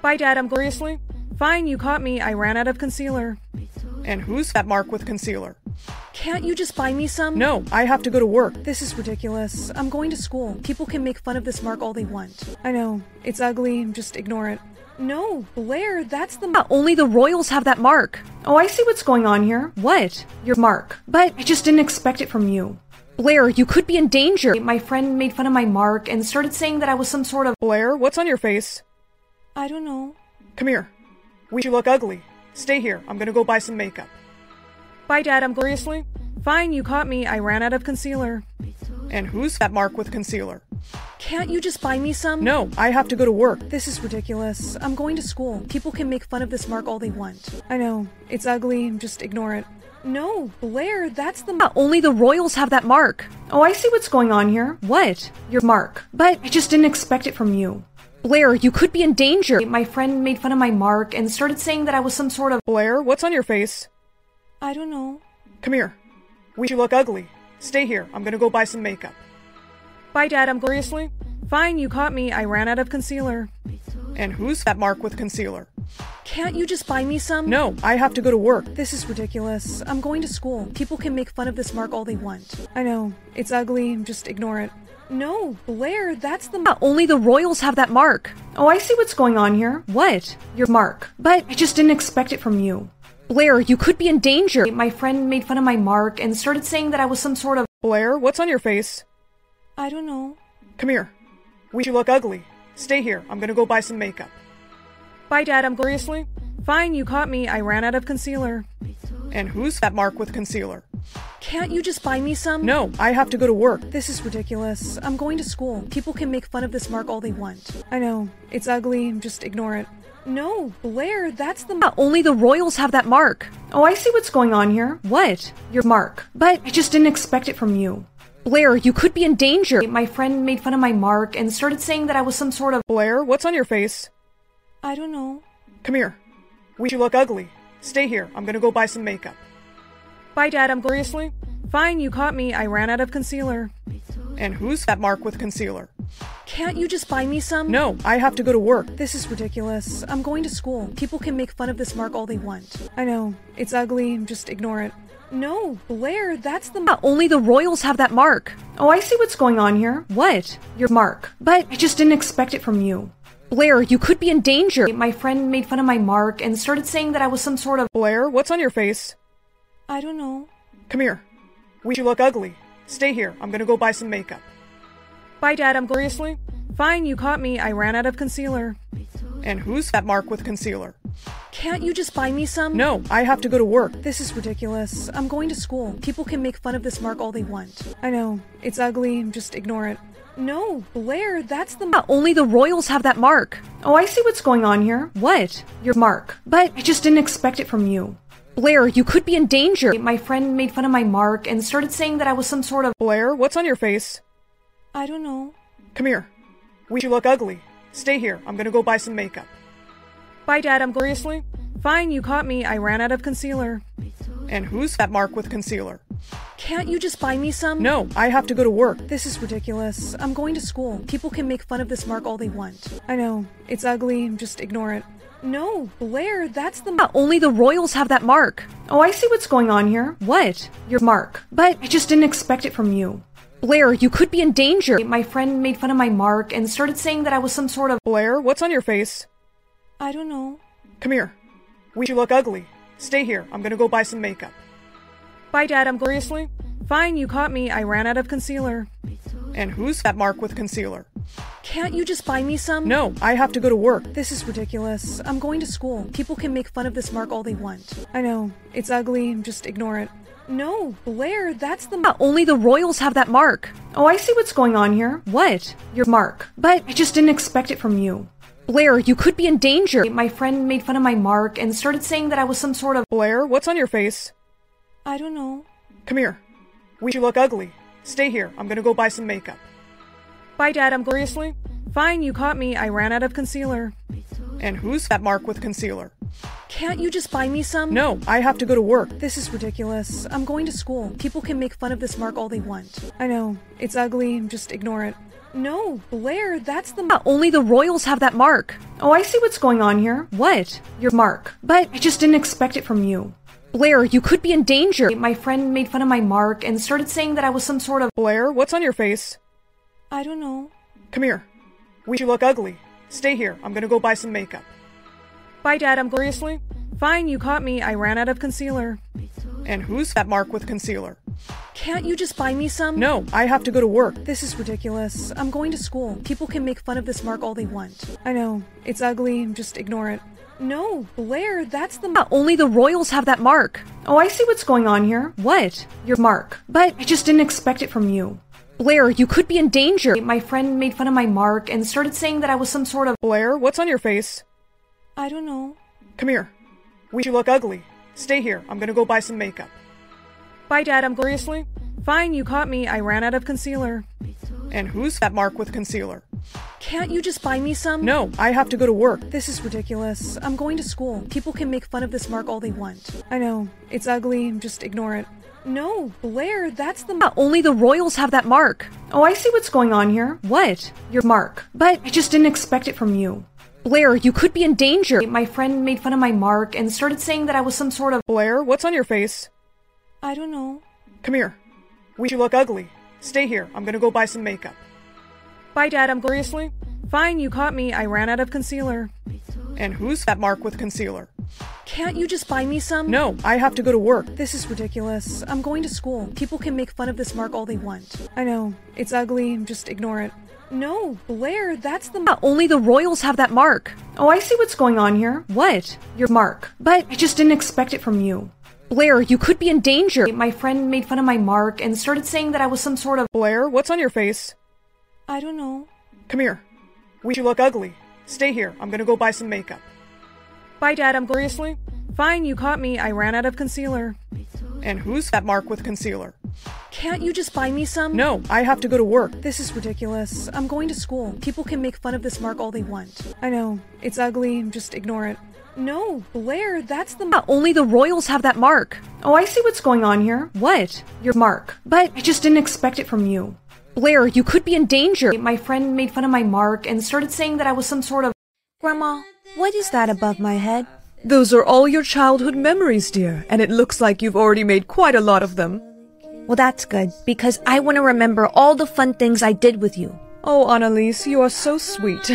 Bye, Dad. I'm seriously. Fine, you caught me. I ran out of concealer. And who's that mark with concealer? Can't you just buy me some? No, I have to go to work. This is ridiculous. I'm going to school. People can make fun of this mark all they want. I know. It's ugly. Just ignore it. No, Blair, that's the mark. Only the royals have that mark. Oh, I see what's going on here. What? Your mark. But I just didn't expect it from you. Blair, you could be in danger. My friend made fun of my mark and started saying that I was some sort of. Blair, what's on your face? I don't know. Come here. We you look ugly. Stay here. I'm gonna go buy some makeup. Bye, Dad. I'm seriously. Fine, you caught me. I ran out of concealer. And who's that mark with concealer? Can't you just buy me some? No, I have to go to work. This is ridiculous. I'm going to school. People can make fun of this mark all they want. I know. It's ugly. Just ignore it. No, Blair, that's the mark. Only the royals have that mark. Oh, I see what's going on here. What? Your mark. But I just didn't expect it from you. Blair, you could be in danger. My friend made fun of my mark and started saying that I was some sort of. Blair, what's on your face? I don't know. Come here. We you look ugly. Stay here. I'm gonna go buy some makeup. Bye, Dad. I'm going. Seriously? Fine, you caught me. I ran out of concealer. And who's that mark with concealer? Can't you just buy me some? No, I have to go to work. This is ridiculous. I'm going to school. People can make fun of this mark all they want. I know. It's ugly. Just ignore it. No, Blair, that's the mark. Only the royals have that mark. Oh, I see what's going on here. What? Your mark. But I just didn't expect it from you. Blair, you could be in danger. My friend made fun of my mark and started saying that I was some sort of. Blair, what's on your face? I don't know. Come here. We you look ugly. Stay here. I'm gonna go buy some makeup. Bye, Dad. I'm going. Seriously? Fine, you caught me. I ran out of concealer. And who's that mark with concealer? Can't you just buy me some? No, I have to go to work. This is ridiculous. I'm going to school. People can make fun of this mark all they want. I know. It's ugly. Just ignore it. No, Blair, that's the mark. Only the royals have that mark. Oh, I see what's going on here. What? Your mark. But I just didn't expect it from you. Blair, you could be in danger. My friend made fun of my mark and started saying that I was some sort of. Blair, what's on your face? I don't know. Come here. We you look ugly. Stay here. I'm gonna go buy some makeup. Bye, Dad. I'm going. Seriously? Fine, you caught me. I ran out of concealer. And who's that mark with concealer? Can't you just buy me some? No, I have to go to work. This is ridiculous. I'm going to school. People can make fun of this mark all they want. I know. It's ugly. Just ignore it. No, Blair, that's the mark. Only the royals have that mark. Oh, I see what's going on here. What? Your mark. But I just didn't expect it from you. Blair, you could be in danger. My friend made fun of my mark and started saying that I was some sort of. Blair, what's on your face? I don't know. Come here. We you look ugly. Stay here. I'm gonna go buy some makeup. Bye, Dad. I'm going. Seriously? Fine, you caught me. I ran out of concealer. And who's that mark with concealer? Can't you just buy me some? No, I have to go to work. This is ridiculous. I'm going to school. People can make fun of this mark all they want. I know. It's ugly. Just ignore it. No, Blair, that's the mark. Only the royals have that mark. Oh, I see what's going on here. What? Your mark. But I just didn't expect it from you. Blair, you could be in danger. My friend made fun of my mark and started saying that I was some sort of. Blair, what's on your face? I don't know. Come here. We you look ugly. Stay here. I'm gonna go buy some makeup. Bye, Dad. I'm going. Seriously? Fine, you caught me. I ran out of concealer. And who's that mark with concealer? Can't you just buy me some? No, I have to go to work. This is ridiculous. I'm going to school. People can make fun of this mark all they want. I know. It's ugly. Just ignore it. No, Blair, that's the mark. Only the royals have that mark. Oh, I see what's going on here. What? Your mark. But I just didn't expect it from you. Blair, you could be in danger. My friend made fun of my mark and started saying that I was some sort of. Blair, what's on your face? I don't know. Come here. We you look ugly. Stay here. I'm gonna go buy some makeup. Bye, Dad. I'm going. Seriously? Fine, you caught me. I ran out of concealer. And who's that mark with concealer? Can't you just buy me some? No, I have to go to work. This is ridiculous. I'm going to school. People can make fun of this mark all they want. I know. It's ugly. Just ignore it. No, Blair, that's the mark. Only the royals have that mark. Oh, I see what's going on here. What? Your mark. But I just didn't expect it from you. Blair, you could be in danger. My friend made fun of my mark and started saying that I was some sort of. Blair, what's on your face? I don't know. Come here. We you look ugly. Stay here. I'm gonna go buy some makeup. Bye, Dad. I'm going. Seriously? Fine, you caught me. I ran out of concealer. And who's that mark with concealer? Can't you just buy me some? No, I have to go to work. This is ridiculous. I'm going to school. People can make fun of this mark all they want. I know. It's ugly. Just ignore it. No, Blair, that's the mark. Only the royals have that mark. Oh, I see what's going on here. What? Your mark. But I just didn't expect it from you. Blair, you could be in danger. My friend made fun of my mark and started saying that I was some sort of. Blair, what's on your face? I don't know. Come here. We you look ugly. Stay here. I'm gonna go buy some makeup. Bye, Dad. I'm going. Seriously? Fine, you caught me. I ran out of concealer. And who's that mark with concealer? Can't you just buy me some? No, I have to go to work. This is ridiculous. I'm going to school. People can make fun of this mark all they want. I know. It's ugly. Just ignore it. No, Blair, that's the mark. Only the royals have that mark. Oh, I see what's going on here. What? Your mark. But I just didn't expect it from you. Blair, you could be in danger. My friend made fun of my mark and started saying that I was some sort of. Blair, what's on your face? I don't know. Come here. We you look ugly. Stay here. I'm gonna go buy some makeup. Bye, Dad. I'm going. Seriously? Fine, you caught me. I ran out of concealer. And who's that mark with concealer? Can't you just buy me some? No, I have to go to work. This is ridiculous. I'm going to school. People can make fun of this mark all they want. I know. It's ugly. Just ignore it. No, Blair, that's the mark. Only the royals have that mark. Oh, I see what's going on here. What? Your mark. But I just didn't expect it from you. Blair, you could be in danger. My friend made fun of my mark and started saying that I was some sort of. Blair, what's on your face? I don't know. Come here. We you look ugly. Stay here. I'm gonna go buy some makeup. Bye, Dad. I'm going. Seriously? Fine, you caught me. I ran out of concealer. And who's that mark with concealer? Can't you just buy me some? No, I have to go to work. This is ridiculous. I'm going to school. People can make fun of this mark all they want. I know. It's ugly. Just ignore it. No, Blair, that's the mark. Only the royals have that mark. Oh, I see what's going on here. What? Your mark. But I just didn't expect it from you. Blair, you could be in danger. My friend made fun of my mark and started saying that I was some sort of. Blair, what's on your face? I don't know. Come here. We you look ugly. Stay here. I'm gonna go buy some makeup. Bye, Dad. I'm going. Seriously? Fine, you caught me. I ran out of concealer. And who's that mark with concealer? Can't you just buy me some? No, I have to go to work. This is ridiculous. I'm going to school. People can make fun of this mark all they want. I know. It's ugly. Just ignore it. No, Blair, that's the mark. Only the royals have that mark. Oh, I see what's going on here. What? Your mark. But I just didn't expect it from you. Blair, you could be in danger. My friend made fun of my mark and started saying that I was some sort of. Grandma, what is that above my head? Those are all your childhood memories, dear, and it looks like you've already made quite a lot of them. Well, that's good, because I want to remember all the fun things I did with you. Oh, Annalise, you are so sweet.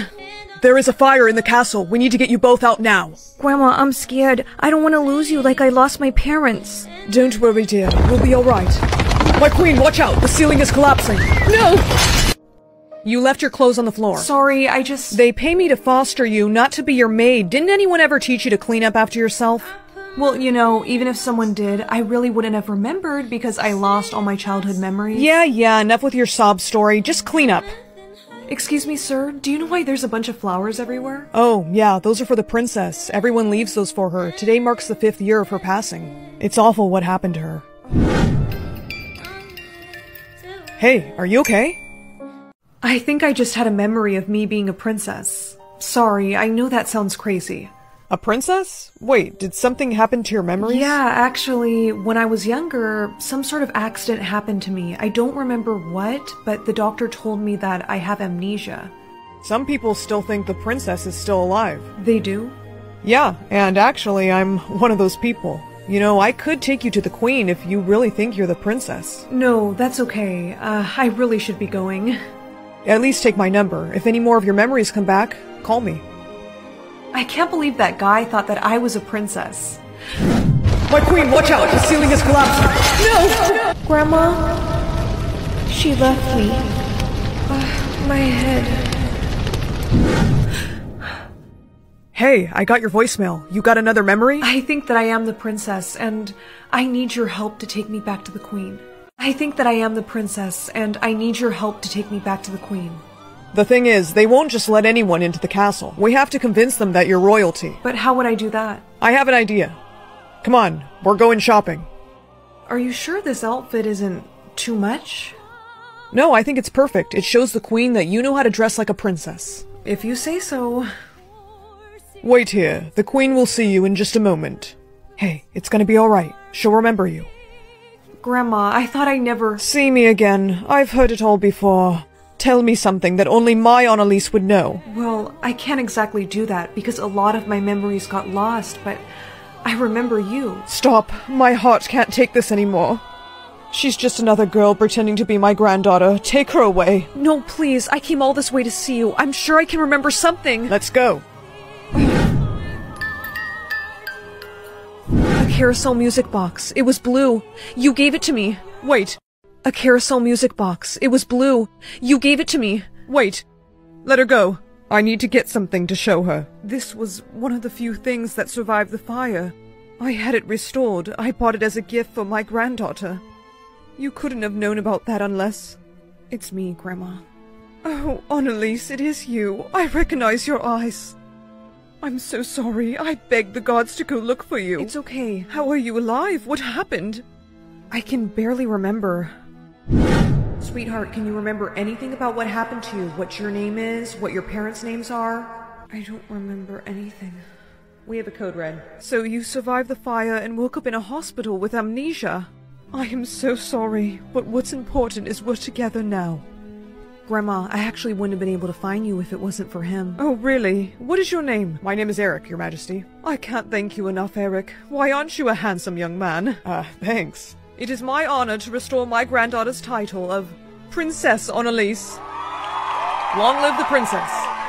There is a fire in the castle. We need to get you both out now. Grandma, I'm scared. I don't want to lose you like I lost my parents. Don't worry, dear. We'll be all right. My queen, watch out! The ceiling is collapsing. No! You left your clothes on the floor. Sorry, I just. They pay me to foster you, not to be your maid. Didn't anyone ever teach you to clean up after yourself? Well, you know, even if someone did, I really wouldn't have remembered because I lost all my childhood memories. Yeah, yeah, enough with your sob story. Just clean up. Excuse me, sir, do you know why there's a bunch of flowers everywhere? Oh, yeah, those are for the princess. Everyone leaves those for her. Today marks the fifth year of her passing. It's awful what happened to her. Hey, are you okay? I think I just had a memory of me being a princess. Sorry, I know that sounds crazy. A princess? Wait, did something happen to your memories? Yeah, actually, when I was younger, some sort of accident happened to me. I don't remember what, but the doctor told me that I have amnesia. Some people still think the princess is still alive. They do? Yeah, and actually, I'm one of those people. You know, I could take you to the queen if you really think you're the princess. No, that's okay. Uh, I really should be going. [laughs] At least take my number. If any more of your memories come back, call me. I can't believe that guy thought that I was a princess. My queen, watch out! The ceiling is collapsing! No! no! Grandma, she left me. Uh, my head. Hey, I got your voicemail. You got another memory? I think that I am the princess, and I need your help to take me back to the queen. I think that I am the princess, and I need your help to take me back to the queen. The thing is, they won't just let anyone into the castle. We have to convince them that you're royalty. But how would I do that? I have an idea. Come on, we're going shopping. Are you sure this outfit isn't too much? No, I think it's perfect. It shows the queen that you know how to dress like a princess. If you say so. Wait here. The queen will see you in just a moment. Hey, it's gonna be alright. She'll remember you. Grandma, I thought I never. See me again. I've heard it all before. Tell me something that only my Annalise would know. Well, I can't exactly do that because a lot of my memories got lost, but I remember you. Stop. My heart can't take this anymore. She's just another girl pretending to be my granddaughter. Take her away. No, please. I came all this way to see you. I'm sure I can remember something. Let's go. Carousel music box. It was blue. You gave it to me. Wait. A carousel music box. It was blue. You gave it to me. Wait. Let her go. I need to get something to show her. This was one of the few things that survived the fire. I had it restored. I bought it as a gift for my granddaughter. You couldn't have known about that unless... It's me, Grandma. Oh, Annalise, it is you. I recognize your eyes. I'm so sorry. I begged the gods to go look for you. It's okay. How are you alive? What happened? I can barely remember. Sweetheart, can you remember anything about what happened to you? What your name is? What your parents' names are? I don't remember anything. We have a code red. So you survived the fire and woke up in a hospital with amnesia. I am so sorry, but what's important is we're together now. Grandma, I actually wouldn't have been able to find you if it wasn't for him. Oh, really? What is your name? My name is Eric, Your Majesty. I can't thank you enough, Eric. Why aren't you a handsome young man? Ah, uh, thanks. It is my honor to restore my granddaughter's title of Princess Annalise. Long live the princess!